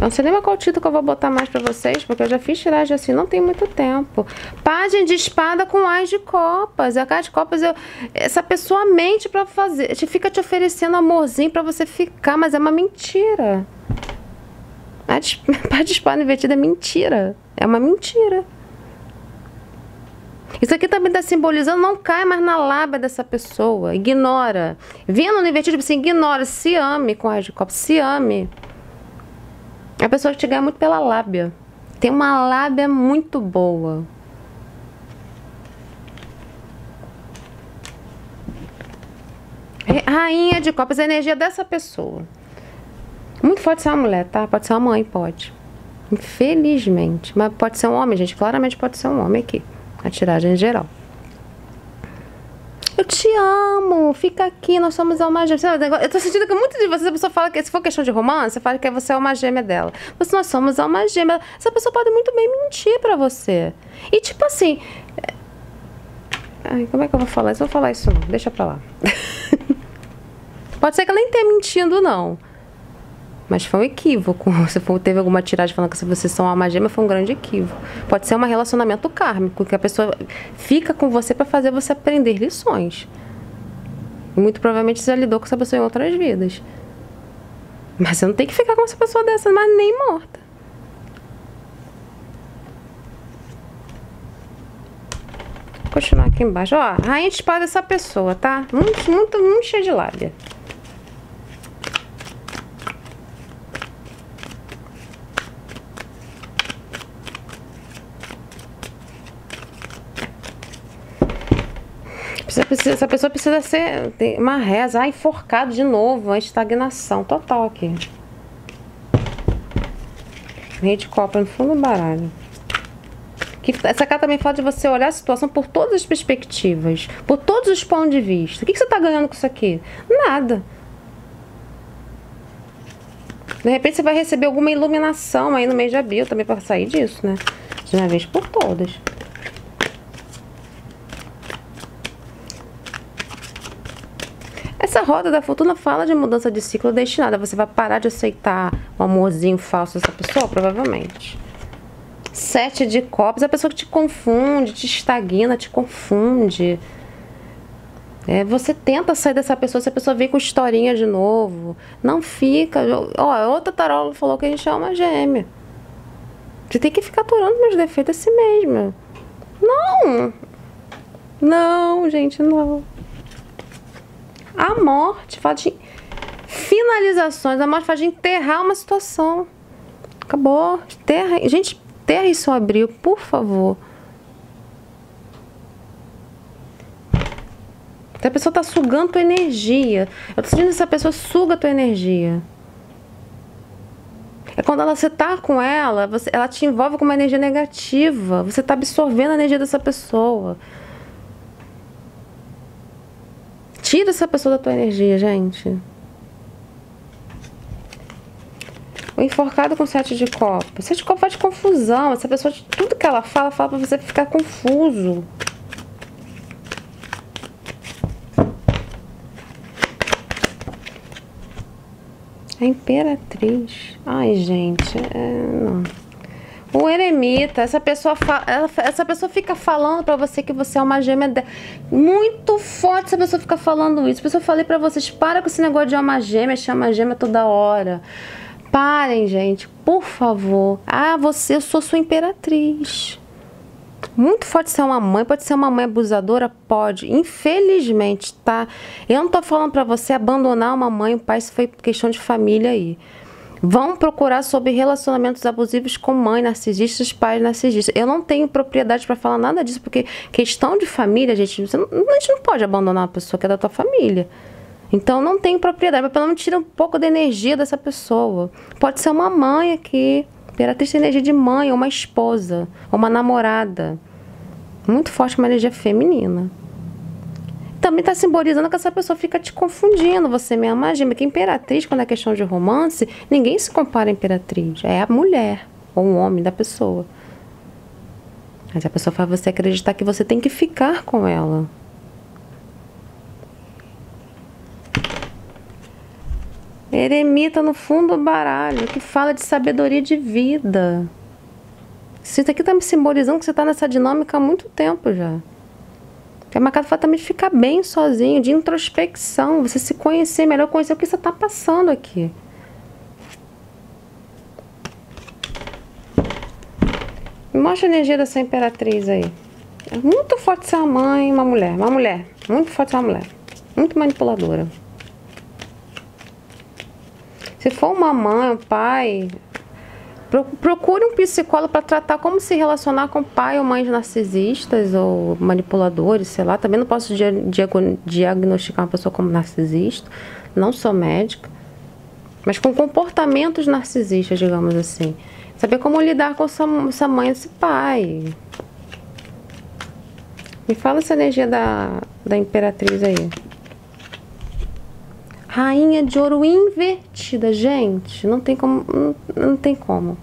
Não sei nem qual título que eu vou botar mais pra vocês, porque eu já fiz tiragem assim, não tem muito tempo. Página de espada com as de copas. A cara de copas, eu, essa pessoa mente pra fazer, te fica te oferecendo amorzinho pra você ficar, mas é uma mentira. A página de espada invertida é mentira. É uma mentira. Isso aqui também está simbolizando, não cai mais na lábia dessa pessoa. Ignora. Vindo no invertido, assim, ignora. Se ame com a de copo. Se ame. A pessoa te ganha muito pela lábia. Tem uma lábia muito boa. Rainha de copas, a energia dessa pessoa. Muito pode ser uma mulher, tá? Pode ser uma mãe, pode. Infelizmente. Mas pode ser um homem, gente. Claramente pode ser um homem aqui a tiragem geral. Eu te amo, fica aqui, nós somos alma gêmea. Eu tô sentindo que muitas de vocês, a pessoa fala que se for questão de romance, fala que você é uma gêmea dela. Mas nós somos alma gêmea. Essa pessoa pode muito bem mentir pra você. E tipo assim. É, ai, como é que eu vou falar isso? Vou falar isso não, deixa pra lá. pode ser que ela nem tenha mentindo, não. Mas foi um equívoco. Se teve alguma tiragem falando que vocês são alma gêmea, foi um grande equívoco. Pode ser um relacionamento kármico, que a pessoa fica com você para fazer você aprender lições. E muito provavelmente você já lidou com essa pessoa em outras vidas. Mas você não tem que ficar com essa pessoa dessa, mas nem morta. Vou continuar aqui embaixo. Ó, rainha de espada essa pessoa, tá? Muito, muito, muito cheia de lábia. Precisa, essa pessoa precisa ser uma reza. Ah, enforcado de novo. A estagnação total aqui. Rei de copa no fundo do baralho. Que essa carta também fala de você olhar a situação por todas as perspectivas, por todos os pontos de vista. O que, que você está ganhando com isso aqui? Nada. De repente você vai receber alguma iluminação aí no mês de abril também para sair disso, né? De uma vez por todas. Essa roda da fortuna fala de mudança de ciclo destinada. Você vai parar de aceitar o amorzinho falso dessa pessoa? Provavelmente. Sete de copas, a pessoa que te confunde, te estagna, te confunde. É, você tenta sair dessa pessoa, se a pessoa vem com historinha de novo. Não fica. Ó, outra tarola falou que a gente é uma gêmea. Você tem que ficar aturando meus defeitos assim mesmo. Não! Não, gente, não. A morte fala de finalizações. A morte fala de enterrar uma situação. Acabou. Terra. Gente, terra isso abriu, por favor. A pessoa está sugando tua energia. Eu tô sentindo que essa pessoa suga tua energia. É quando ela, você tá com ela, você, ela te envolve com uma energia negativa. Você está absorvendo a energia dessa pessoa. Tira essa pessoa da tua energia, gente. O enforcado com sete de copas. Sete de copas faz confusão. Essa pessoa, tudo que ela fala, fala pra você ficar confuso. A imperatriz. Ai, gente, é, não. O eremita, essa pessoa, essa pessoa fica falando para você que você é uma gêmea de... muito forte. Essa pessoa fica falando isso. A pessoa falei para vocês, para com esse negócio de alma gêmea, chama gêmea toda hora. Parem, gente, por favor. Ah, você, eu sou sua imperatriz. Muito forte ser uma mãe, pode ser uma mãe abusadora? Pode. Infelizmente, tá? Eu não tô falando para você abandonar uma mãe, um pai, se foi questão de família aí. Vão procurar sobre relacionamentos abusivos com mãe narcisistas, pais narcisistas. Eu não tenho propriedade para falar nada disso, porque questão de família, gente, não, a gente não pode abandonar uma pessoa que é da tua família. Então não tenho propriedade, mas pelo menos tira um pouco da energia dessa pessoa. Pode ser uma mãe aqui, Imperatriz tem energia de mãe, ou uma esposa, ou uma namorada. Muito forte uma energia feminina também está simbolizando que essa pessoa fica te confundindo. Você me ama gêmea. Imperatriz, quando é questão de romance, ninguém se compara a imperatriz. É a mulher ou o homem da pessoa. Mas a pessoa faz você acreditar que você tem que ficar com ela. Eremita no fundo do baralho, que fala de sabedoria de vida. Isso aqui está me simbolizando que você está nessa dinâmica há muito tempo já. É marcado também de ficar bem sozinho, de introspecção, você se conhecer melhor, conhecer o que você está passando aqui. Mostra a energia dessa imperatriz aí. É muito forte ser uma mãe, uma mulher. Uma mulher. Muito forte ser uma mulher. Muito manipuladora. Se for uma mãe, um pai, Procure um psicólogo para tratar como se relacionar com pai ou mães narcisistas ou manipuladores, sei lá. Também não posso diagnosticar uma pessoa como narcisista. Não sou médica. Mas com comportamentos narcisistas, digamos assim. Saber como lidar com essa, mãe e esse pai. Me fala essa energia da, da imperatriz aí. Rainha de ouro invertida, gente. Não tem como. Não, não tem como.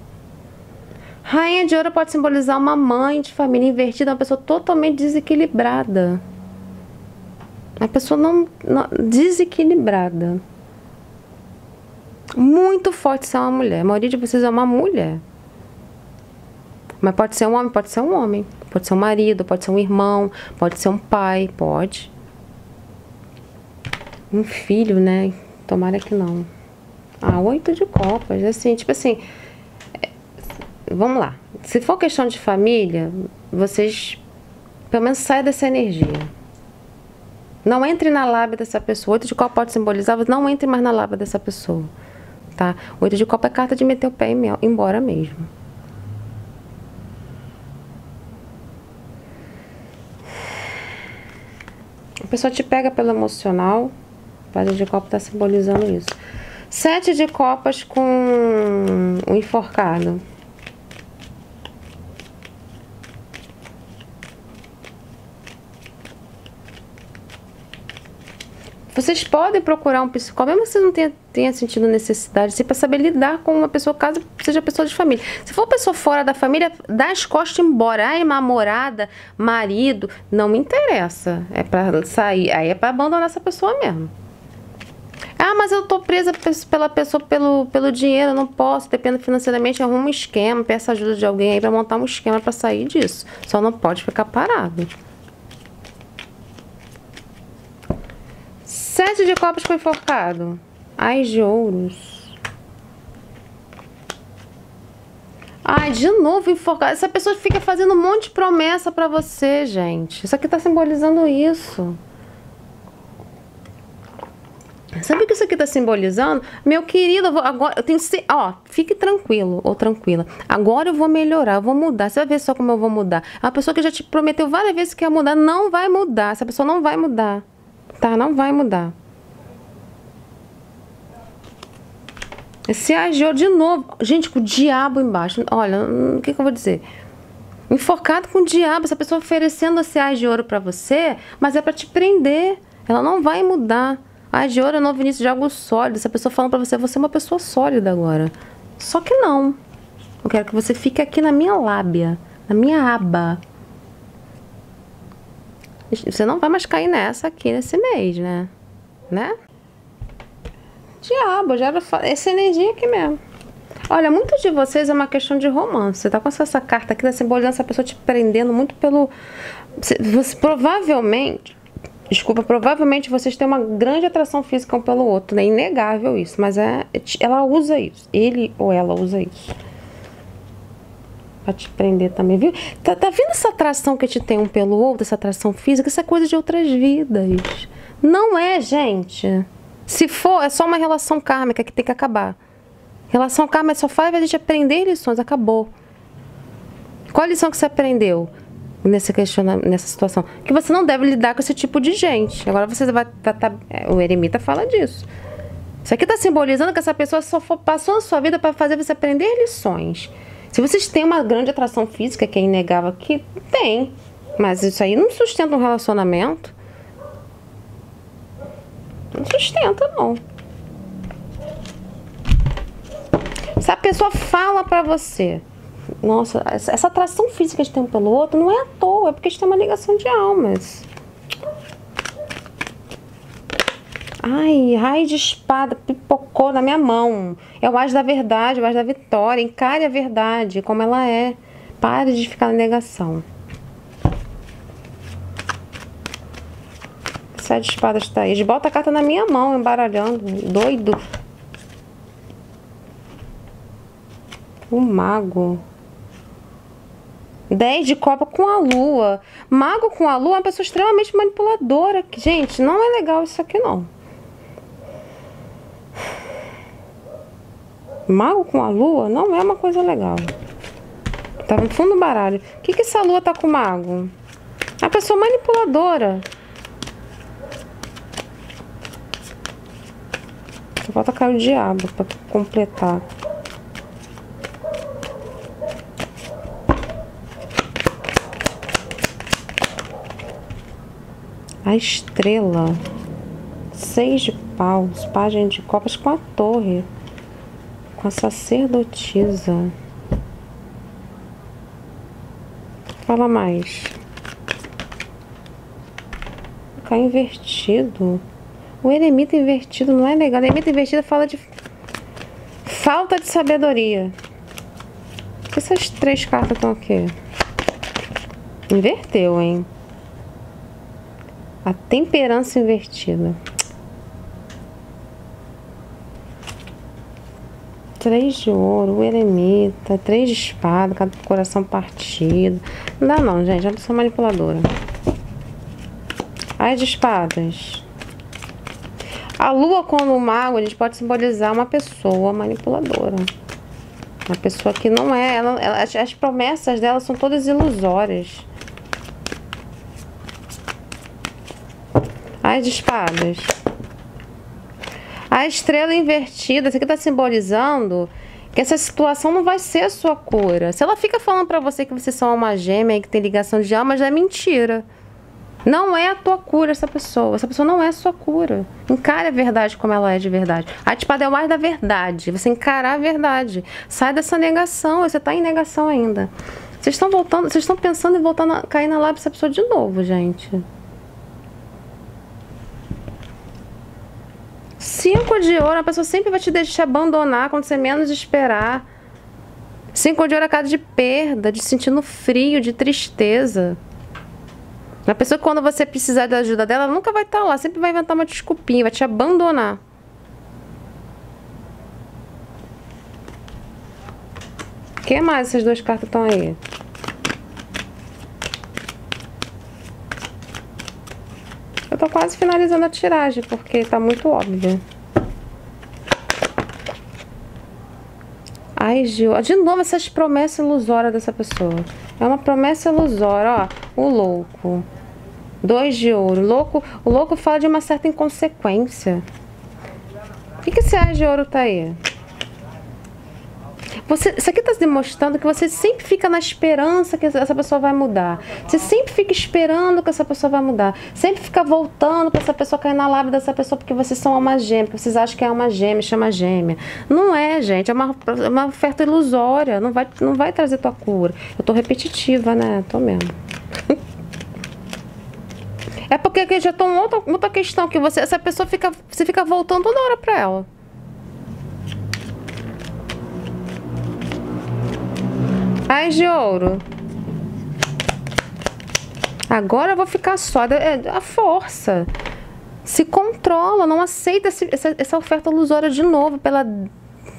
Rainha de ouro pode simbolizar uma mãe de família invertida, uma pessoa totalmente desequilibrada. Uma pessoa não, não desequilibrada. Muito forte ser uma mulher. A maioria de vocês é uma mulher. Mas pode ser um homem, pode ser um homem. Pode ser um marido, pode ser um irmão, pode ser um pai, pode um filho, né? Tomara que não. Ah, oito de copas, assim, tipo assim. É, vamos lá. Se for questão de família, vocês pelo menos saiam dessa energia. Não entre na lábia dessa pessoa. Oito de copa pode simbolizar, não entre mais na lábia dessa pessoa. Tá? Oito de copa é carta de meter o pé e embora mesmo. A pessoa te pega pelo emocional, Página de copa está simbolizando isso. Sete de copas com o enforcado. Vocês podem procurar um psicólogo, mesmo que você não tenha, tenha sentido necessidade, assim, para saber lidar com uma pessoa, caso seja pessoa de família. Se for pessoa fora da família, dá as costas embora. Ai, namorada, marido, não me interessa. É para sair, aí é para abandonar essa pessoa mesmo. Ah, mas eu tô presa pela pessoa pelo, pelo dinheiro, não posso, dependo financeiramente, arruma um esquema, peça ajuda de alguém aí para montar um esquema para sair disso. Só não pode ficar parado. Sete de copas com enforcado. Ai, de ouros. Ai, de novo enforcado. Essa pessoa fica fazendo um monte de promessa para você, gente. Isso aqui tá simbolizando isso. Sabe o que isso aqui está simbolizando? Meu querido, eu vou, agora eu tenho ó, fique tranquilo ou tranquila. Agora eu vou melhorar, eu vou mudar. Você vai ver só como eu vou mudar. A pessoa que já te prometeu várias vezes que ia mudar não vai mudar. Essa pessoa não vai mudar. Tá? Não vai mudar. Se agiu de novo. Gente, com o diabo embaixo. Olha, hum, o que, que eu vou dizer? Enforcado com o diabo. Essa pessoa oferecendo a de ouro para você, mas é para te prender. Ela não vai mudar. A de ouro novo início de algo sólido. Essa pessoa falando para você, você é uma pessoa sólida agora. Só que não. Eu quero que você fique aqui na minha lábia, na minha aba. Você não vai mais cair nessa aqui nesse mês, né? Né? Diabo, já era essa energia aqui mesmo. Olha, muitos de vocês é uma questão de romance. Você tá com essa carta aqui, tá simbolizando essa pessoa te prendendo muito pelo. Você, você provavelmente Desculpa, provavelmente vocês têm uma grande atração física um pelo outro, né? Inegável isso, mas é, ela usa isso. Ele ou ela usa isso. Pra te prender também, viu? Tá, tá vendo essa atração que gente tem um pelo outro, essa atração física? Isso é coisa de outras vidas. Não é, gente. Se for, é só uma relação kármica que tem que acabar. Relação kármica só faz a gente aprender lições, acabou. Qual a lição que você aprendeu? Nesse questionamento, nessa situação. Que você não deve lidar com esse tipo de gente. Agora você vai. Tá, tá, é, o eremita fala disso. Isso aqui está simbolizando que essa pessoa só passou a sua vida para fazer você aprender lições. Se vocês têm uma grande atração física, que é inegável que tem, mas isso aí não sustenta um relacionamento. Não sustenta, não. Se a pessoa fala para você nossa, essa atração física de ter um pelo outro não é à toa, é porque a gente tem uma ligação de almas. Ai, raio de espada pipocou na minha mão. É o as da verdade, o as da vitória. Encare a verdade como ela é. Pare de ficar na negação. Sete de espadas está aí. Bota a carta na minha mão, embaralhando. Doido. O mago. 10 de copa com a lua. Mago com a lua é uma pessoa extremamente manipuladora. Gente, não é legal isso aqui não. Mago com a lua não é uma coisa legal. Tá no fundo do baralho. O que, que essa lua tá com o mago? É uma pessoa manipuladora. Só falta cair o diabo pra completar. A estrela. Seis de paus. Página de copas com a torre. Com a sacerdotisa. Fala mais. Ficar invertido. O eremita invertido não é legal. O eremita invertido fala de falta de sabedoria. Essas três cartas estão aqui. Inverteu, hein? A temperança invertida. Três de ouro, o eremita, três de espada, cada coração partido. Não dá não, gente, eu sou manipuladora. As de espadas. A lua como o mago, gente pode simbolizar uma pessoa manipuladora. Uma pessoa que não é, ela, ela, as, as promessas dela são todas ilusórias. As espadas. A estrela invertida, isso aqui está simbolizando que essa situação não vai ser a sua cura. Se ela fica falando para você que vocês são uma gêmea e que tem ligação de alma, já é mentira. Não é a tua cura essa pessoa. Essa pessoa não é a sua cura. Encare a verdade como ela é de verdade. A espada é o mais da verdade. Você encarar a verdade. Sai dessa negação. Você está em negação ainda. Vocês estão voltando, vocês estão pensando em voltar a cair na lábia dessa pessoa de novo, gente. Cinco de ouro, a pessoa sempre vai te deixar abandonar quando você menos esperar. Cinco de ouro é casa de perda, de sentindo frio, de tristeza. A pessoa que quando você precisar da ajuda dela, nunca vai estar lá, sempre vai inventar uma desculpinha, vai te abandonar. O que mais essas duas cartas estão aí? Tô quase finalizando a tiragem, porque tá muito óbvio. Ai, Gil. De novo, essas promessas ilusórias dessa pessoa. É uma promessa ilusória, ó. O louco. Dois de ouro. Louco, o louco fala de uma certa inconsequência. O que, que esse ar de ouro tá aí? Você, isso aqui está demonstrando que você sempre fica na esperança que essa pessoa vai mudar. Você sempre fica esperando que essa pessoa vai mudar. Sempre fica voltando para essa pessoa cair na lábia dessa pessoa porque vocês são uma gêmea, vocês acham que é uma gêmea, chama gêmea. Não é, gente. É uma, é uma oferta ilusória. Não vai, não vai trazer tua cura. Eu tô repetitiva, né? Tô mesmo. É porque já tô outra, outra questão que você, essa pessoa fica, você fica voltando toda hora para ela. Paz de ouro. Agora eu vou ficar só. É a força. Se controla, não aceita essa, essa, oferta ilusória de novo pela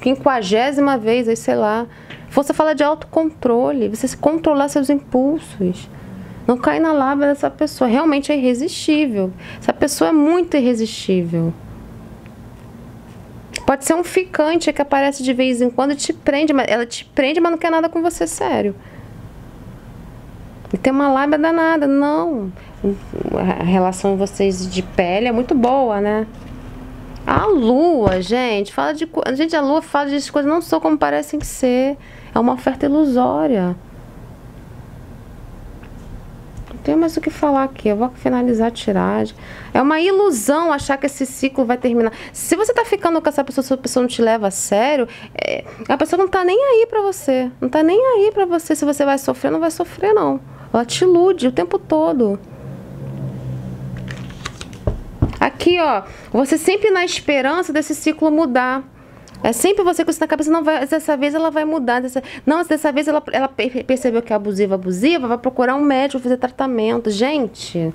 quinquagésima vez, aí sei lá. Você fala de autocontrole, você se controlar seus impulsos. Não cai na lábia dessa pessoa. Realmente é irresistível. Essa pessoa é muito irresistível. Pode ser um ficante que aparece de vez em quando e te prende, mas ela te prende, mas não quer nada com você sério. E tem uma lábia danada. Não. A relação de vocês de pele é muito boa, né? A lua, gente, fala de. Gente, a lua fala de coisas não são como parecem ser. É uma oferta ilusória tenho mais o que falar aqui. Eu vou finalizar a tiragem. É uma ilusão achar que esse ciclo vai terminar. Se você tá ficando com essa pessoa, se a pessoa não te leva a sério, é, a pessoa não tá nem aí pra você. Não tá nem aí pra você. Se você vai sofrer, não vai sofrer, não. Ela te ilude o tempo todo. Aqui, ó. Você sempre na esperança desse ciclo mudar. É sempre você com isso na cabeça, não vai, dessa vez ela vai mudar. Dessa, não, dessa vez ela, ela percebeu que é abusiva, abusiva, vai procurar um médico fazer tratamento. Gente,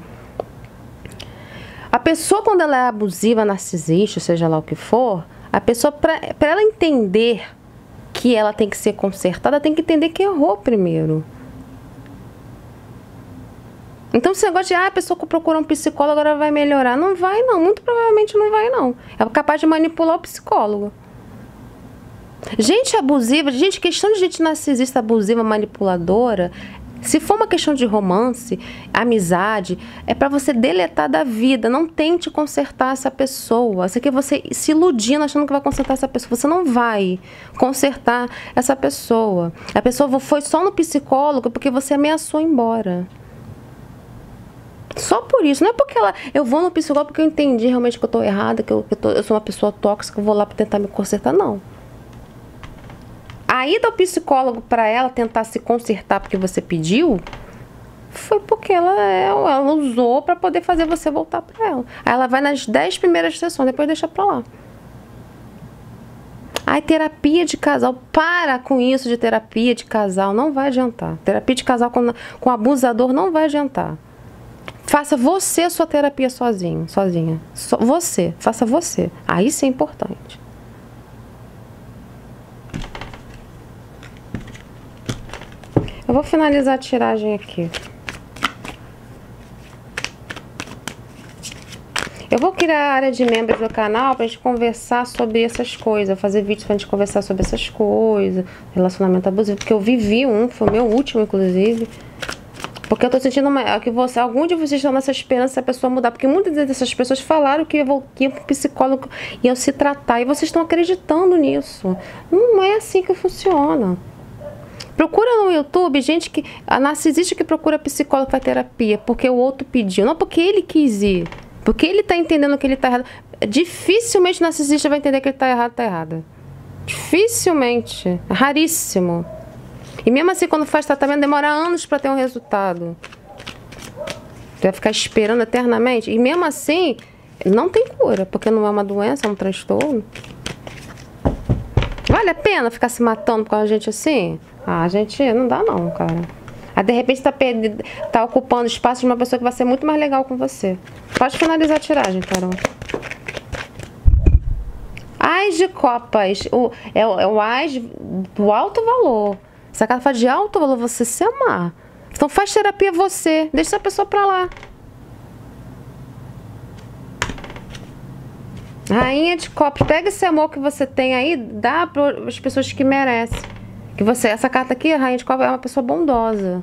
a pessoa quando ela é abusiva, narcisista, seja lá o que for, a pessoa, para ela entender que ela tem que ser consertada, tem que entender que errou primeiro. Então, se negócio de ah, a pessoa que procura um psicólogo agora vai melhorar. Não vai, não. Muito provavelmente não vai, não. É capaz de manipular o psicólogo. Gente abusiva, gente, questão de gente narcisista abusiva, manipuladora, se for uma questão de romance, amizade, é para você deletar da vida. Não tente consertar essa pessoa. Isso aqui é você se iludindo achando que vai consertar essa pessoa. Você não vai consertar essa pessoa. A pessoa foi só no psicólogo porque você ameaçou embora. Só por isso. Não é porque ela. Eu vou no psicólogo porque eu entendi realmente que eu tô errada, que eu, que eu, tô, eu sou uma pessoa tóxica, eu vou lá para tentar me consertar. Não. A ida ao psicólogo para ela tentar se consertar porque você pediu foi porque ela, ela usou para poder fazer você voltar para ela. Aí ela vai nas 10 primeiras sessões, depois deixa para lá. Ai, terapia de casal. Para com isso de terapia de casal. Não vai adiantar. Terapia de casal com, com abusador não vai adiantar. Faça você sua terapia sozinho, sozinha. So, você. Faça você. Aí sim é importante. Eu vou finalizar a tiragem aqui. Eu vou criar a área de membros do canal pra gente conversar sobre essas coisas, fazer vídeos pra gente conversar sobre essas coisas, relacionamento abusivo, porque eu vivi um, foi o meu último, inclusive. Porque eu tô sentindo uma, que você, algum de vocês estão nessa esperança a pessoa mudar, porque muitas dessas pessoas falaram que iam pro psicólogo iam se tratar, e vocês estão acreditando nisso. Não é assim que funciona. Procura no YouTube gente que. A narcisista que procura psicólogo para terapia, porque o outro pediu, não porque ele quis ir. Porque ele tá entendendo que ele tá errado. Dificilmente o narcisista vai entender que ele tá errado, tá errado. Dificilmente. Raríssimo. E mesmo assim, quando faz tratamento, demora anos para ter um resultado. Tu vai ficar esperando eternamente. E mesmo assim, não tem cura, porque não é uma doença, é um transtorno. Vale a pena ficar se matando com a gente assim? Ah, gente, não dá não, cara. Aí de repente tá, perdendo, tá ocupando espaço de uma pessoa que vai ser muito mais legal com você. Pode finalizar a tiragem, Carol. Ais de copas. O, é, é o ais do alto valor. Essa carta fala de alto valor, você se amar. Então faz terapia você. Deixa essa pessoa pra lá. Rainha de copas. Pega esse amor que você tem aí, dá para as pessoas que merecem. Que você, essa carta aqui, a Rainha de copas, é uma pessoa bondosa.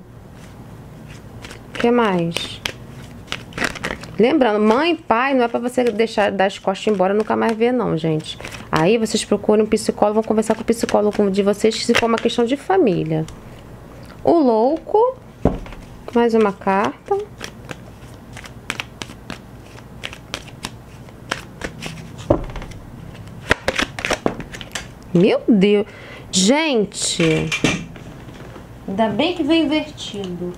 O que mais? Lembrando, mãe pai não é para você deixar dar as costas embora nunca mais ver, não, gente. Aí vocês procuram um psicólogo, vão conversar com o psicólogo de vocês se for uma questão de família. O louco. Mais uma carta. Meu Deus. Gente. Ainda bem que veio invertido.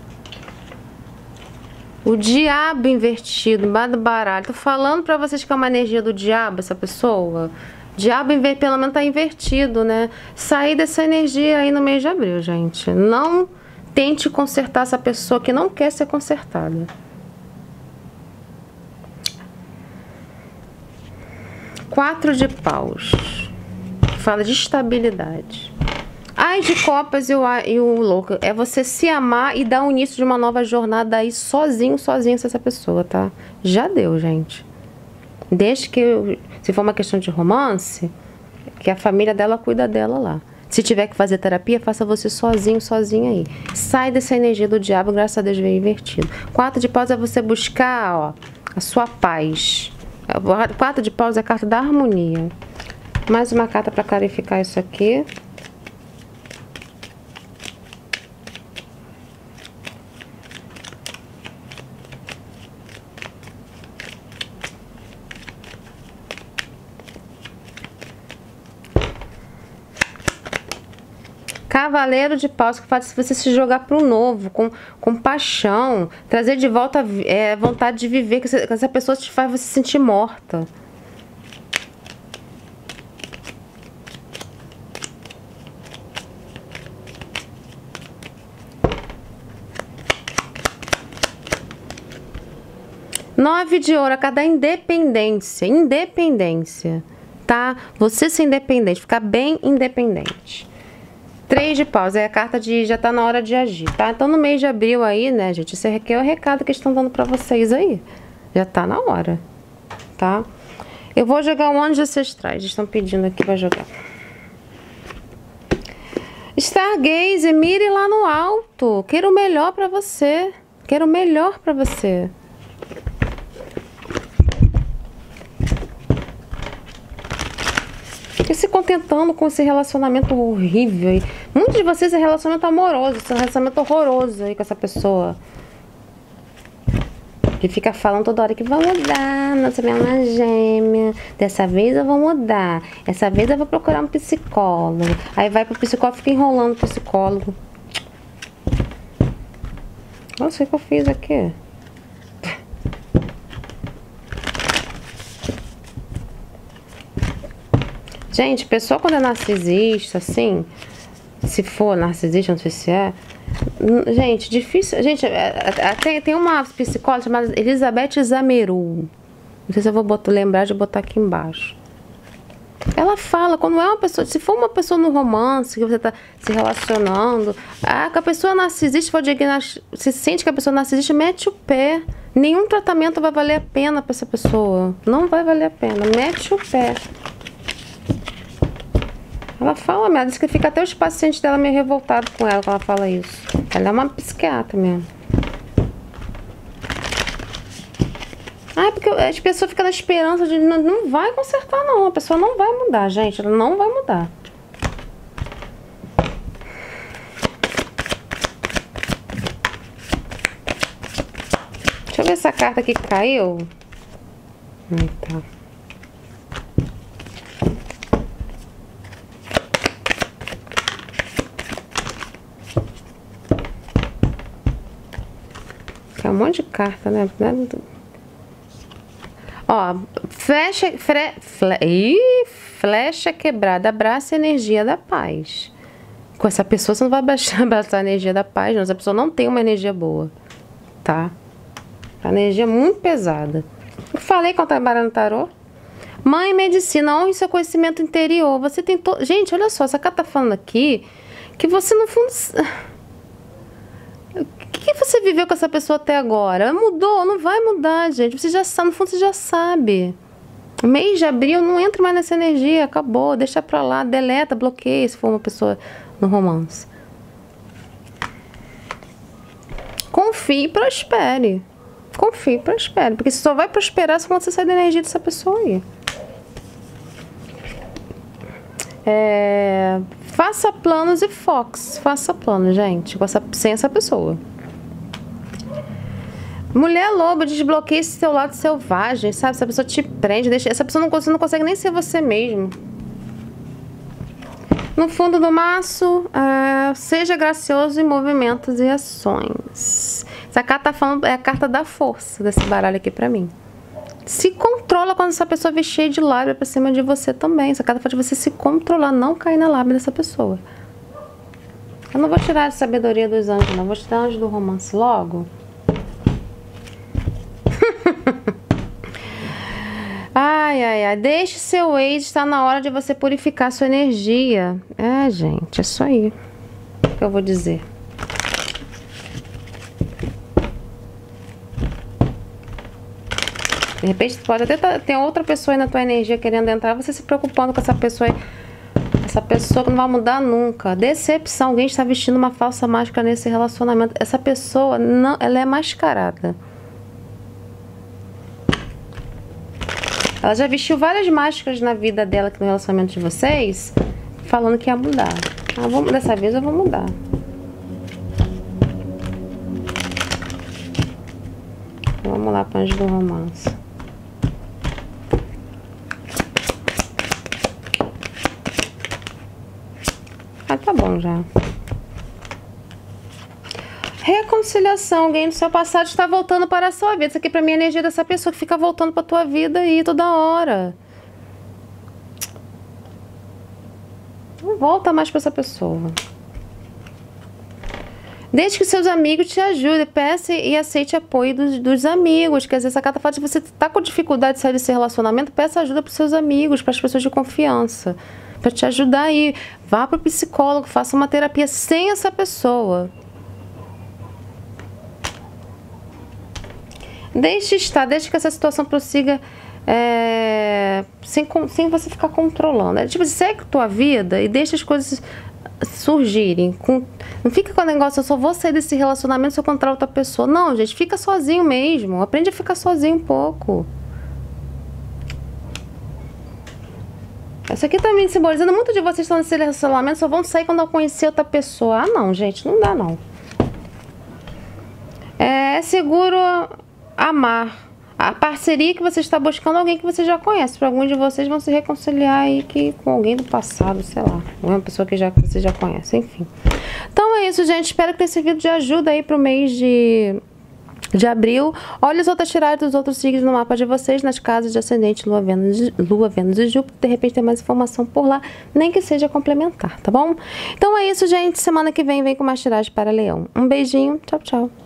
O diabo invertido, embaixo do baralho. Tô falando pra vocês que é uma energia do diabo, essa pessoa. Diabo, pelo menos, tá invertido, né? Sair dessa energia aí no mês de abril, gente. Não tente consertar essa pessoa que não quer ser consertada. Quatro de paus. Fala de estabilidade. Ai de copas e o, e o louco é você se amar e dar o início de uma nova jornada aí sozinho, sozinho com essa pessoa, tá? Já deu, gente. Desde que, se for uma questão de romance, que a família dela cuida dela lá. Se tiver que fazer terapia, faça você sozinho, sozinha aí. Sai dessa energia do diabo, graças a Deus veio invertido. Quatro de paus é você buscar, ó, a sua paz. Quatro de paus é a carta da harmonia. Mais uma carta para clarificar isso aqui. Cavaleiro de paus que faz você se jogar para o novo, com, com paixão, trazer de volta é, vontade de viver, que essa pessoa te faz você se sentir morta. Nove de ouro, a cada independência, independência, tá? Você ser independente, ficar bem independente. Três de paus, é a carta de já tá na hora de agir, tá? Então no mês de abril aí, né, gente, esse aqui é o recado que estão dando pra vocês aí. Já tá na hora, tá? Eu vou jogar o Anjos Ancestrais, estão pedindo aqui pra jogar. Stargaze, mire lá no alto. Quero o melhor pra você. Quero o melhor pra você. Fique se contentando com esse relacionamento horrível. Muitos de vocês é relacionamento amoroso, esse é um relacionamento horroroso aí com essa pessoa. Que fica falando toda hora que vai mudar, nossa minha gêmea. Dessa vez eu vou mudar. Essa vez eu vou procurar um psicólogo. Aí vai pro psicólogo, fica enrolando o psicólogo. Nossa, o que eu fiz aqui? Gente, pessoa quando é narcisista, assim, se for narcisista, não sei se é. Gente, difícil. Gente, tem, tem uma psicóloga chamada Elizabeth Zameru. Não sei se eu vou botar, lembrar de botar aqui embaixo. Ela fala, quando é uma pessoa, se for uma pessoa no romance, que você está se relacionando, ah, que a pessoa narcisista for se sente que a pessoa narcisista, mete o pé. Nenhum tratamento vai valer a pena para essa pessoa. Não vai valer a pena. Mete o pé. Ela fala, ela diz que fica até os pacientes dela meio revoltado com ela quando ela fala isso. Ela é uma psiquiatra mesmo. Ah, é porque as pessoas ficam na esperança de não, não vai consertar não, a pessoa não vai mudar, gente, ela não vai mudar. Deixa eu ver essa carta aqui que caiu. Aí, tá. É um monte de carta, né? Ó, flecha, fre, fle, ih, flecha quebrada, abraça a energia da paz. Com essa pessoa você não vai abraçar, abraçar a energia da paz, não. Essa pessoa não tem uma energia boa, tá? A energia é muito pesada. Eu falei quando trabalhando no tarô. Mãe medicina, honre seu conhecimento interior. Você tem todo. Gente, olha só, essa cara tá falando aqui que você no fundo. Você viveu com essa pessoa até agora? Mudou? Não vai mudar, gente. Você já sabe, no fundo você já sabe. Mês de abril, não entra mais nessa energia, acabou, deixa pra lá, deleta, bloqueia se for uma pessoa no romance. Confie e prospere. Confie e prospere. Porque você só vai prosperar se você sair da energia dessa pessoa aí. É, faça planos e fox. Faça planos, gente, sem essa pessoa. Mulher lobo, desbloqueia esse seu lado selvagem, sabe? Essa pessoa te prende, deixa... essa pessoa não, não consegue nem ser você mesmo. No fundo do maço, é, seja gracioso em movimentos e ações. Essa carta tá falando, é a carta da força desse baralho aqui pra mim. Se controla quando essa pessoa vir cheia de lábia pra cima de você também. Essa carta de você se controlar, não cair na lábia dessa pessoa. Eu não vou tirar a sabedoria dos anjos, não. Vou tirar anjo do romance logo. Ai, ai, ai. Deixe seu ex, está na hora de você purificar sua energia. É, gente, é isso aí. Que eu vou dizer? De repente, pode até tá, ter outra pessoa na tua energia querendo entrar, você se preocupando com essa pessoa aí. Essa pessoa que não vai mudar nunca. Decepção. Alguém está vestindo uma falsa máscara nesse relacionamento. Essa pessoa, não, ela é mascarada. Ela já vestiu várias máscaras na vida dela, no relacionamento de vocês, falando que ia mudar. Ah, vou, dessa vez eu vou mudar. Vamos lá para do romance. Ah, tá bom já. Reconciliação, alguém do seu passado está voltando para a sua vida. Isso aqui para mim é a energia dessa pessoa que fica voltando para tua vida aí toda hora. Não volta mais para essa pessoa. Desde que seus amigos te ajudem, peça e aceite apoio dos, dos amigos. Quer dizer, essa carta fala que você está com dificuldade de sair desse relacionamento, peça ajuda para seus amigos, para as pessoas de confiança para te ajudar aí. Vá para o psicólogo, faça uma terapia sem essa pessoa. Deixe estar, deixe que essa situação prossiga é, sem, sem você ficar controlando. É, tipo, segue a tua vida e deixa as coisas surgirem. Com, não fica com o negócio, eu só vou sair desse relacionamento se eu encontrar outra pessoa. Não, gente, fica sozinho mesmo. Aprende a ficar sozinho um pouco. Isso aqui também simbolizando muito de vocês estão nesse relacionamento, só vão sair quando eu conhecer outra pessoa. Ah, não, gente, não dá não. É seguro amar. A parceria que você está buscando alguém que você já conhece. Para alguns de vocês vão se reconciliar aí que, com alguém do passado, sei lá. Uma pessoa que já, que você já conhece, enfim. Então é isso, gente. Espero que esse vídeo de ajuda aí para o mês de de abril. Olha as outras tiradas dos outros signos no mapa de vocês, nas casas de ascendente, lua, Vênus, lua, Vênus e Júpiter. De repente tem mais informação por lá, nem que seja complementar, tá bom? Então é isso, gente. Semana que vem vem com mais tiragens para Leão. Um beijinho, tchau, tchau.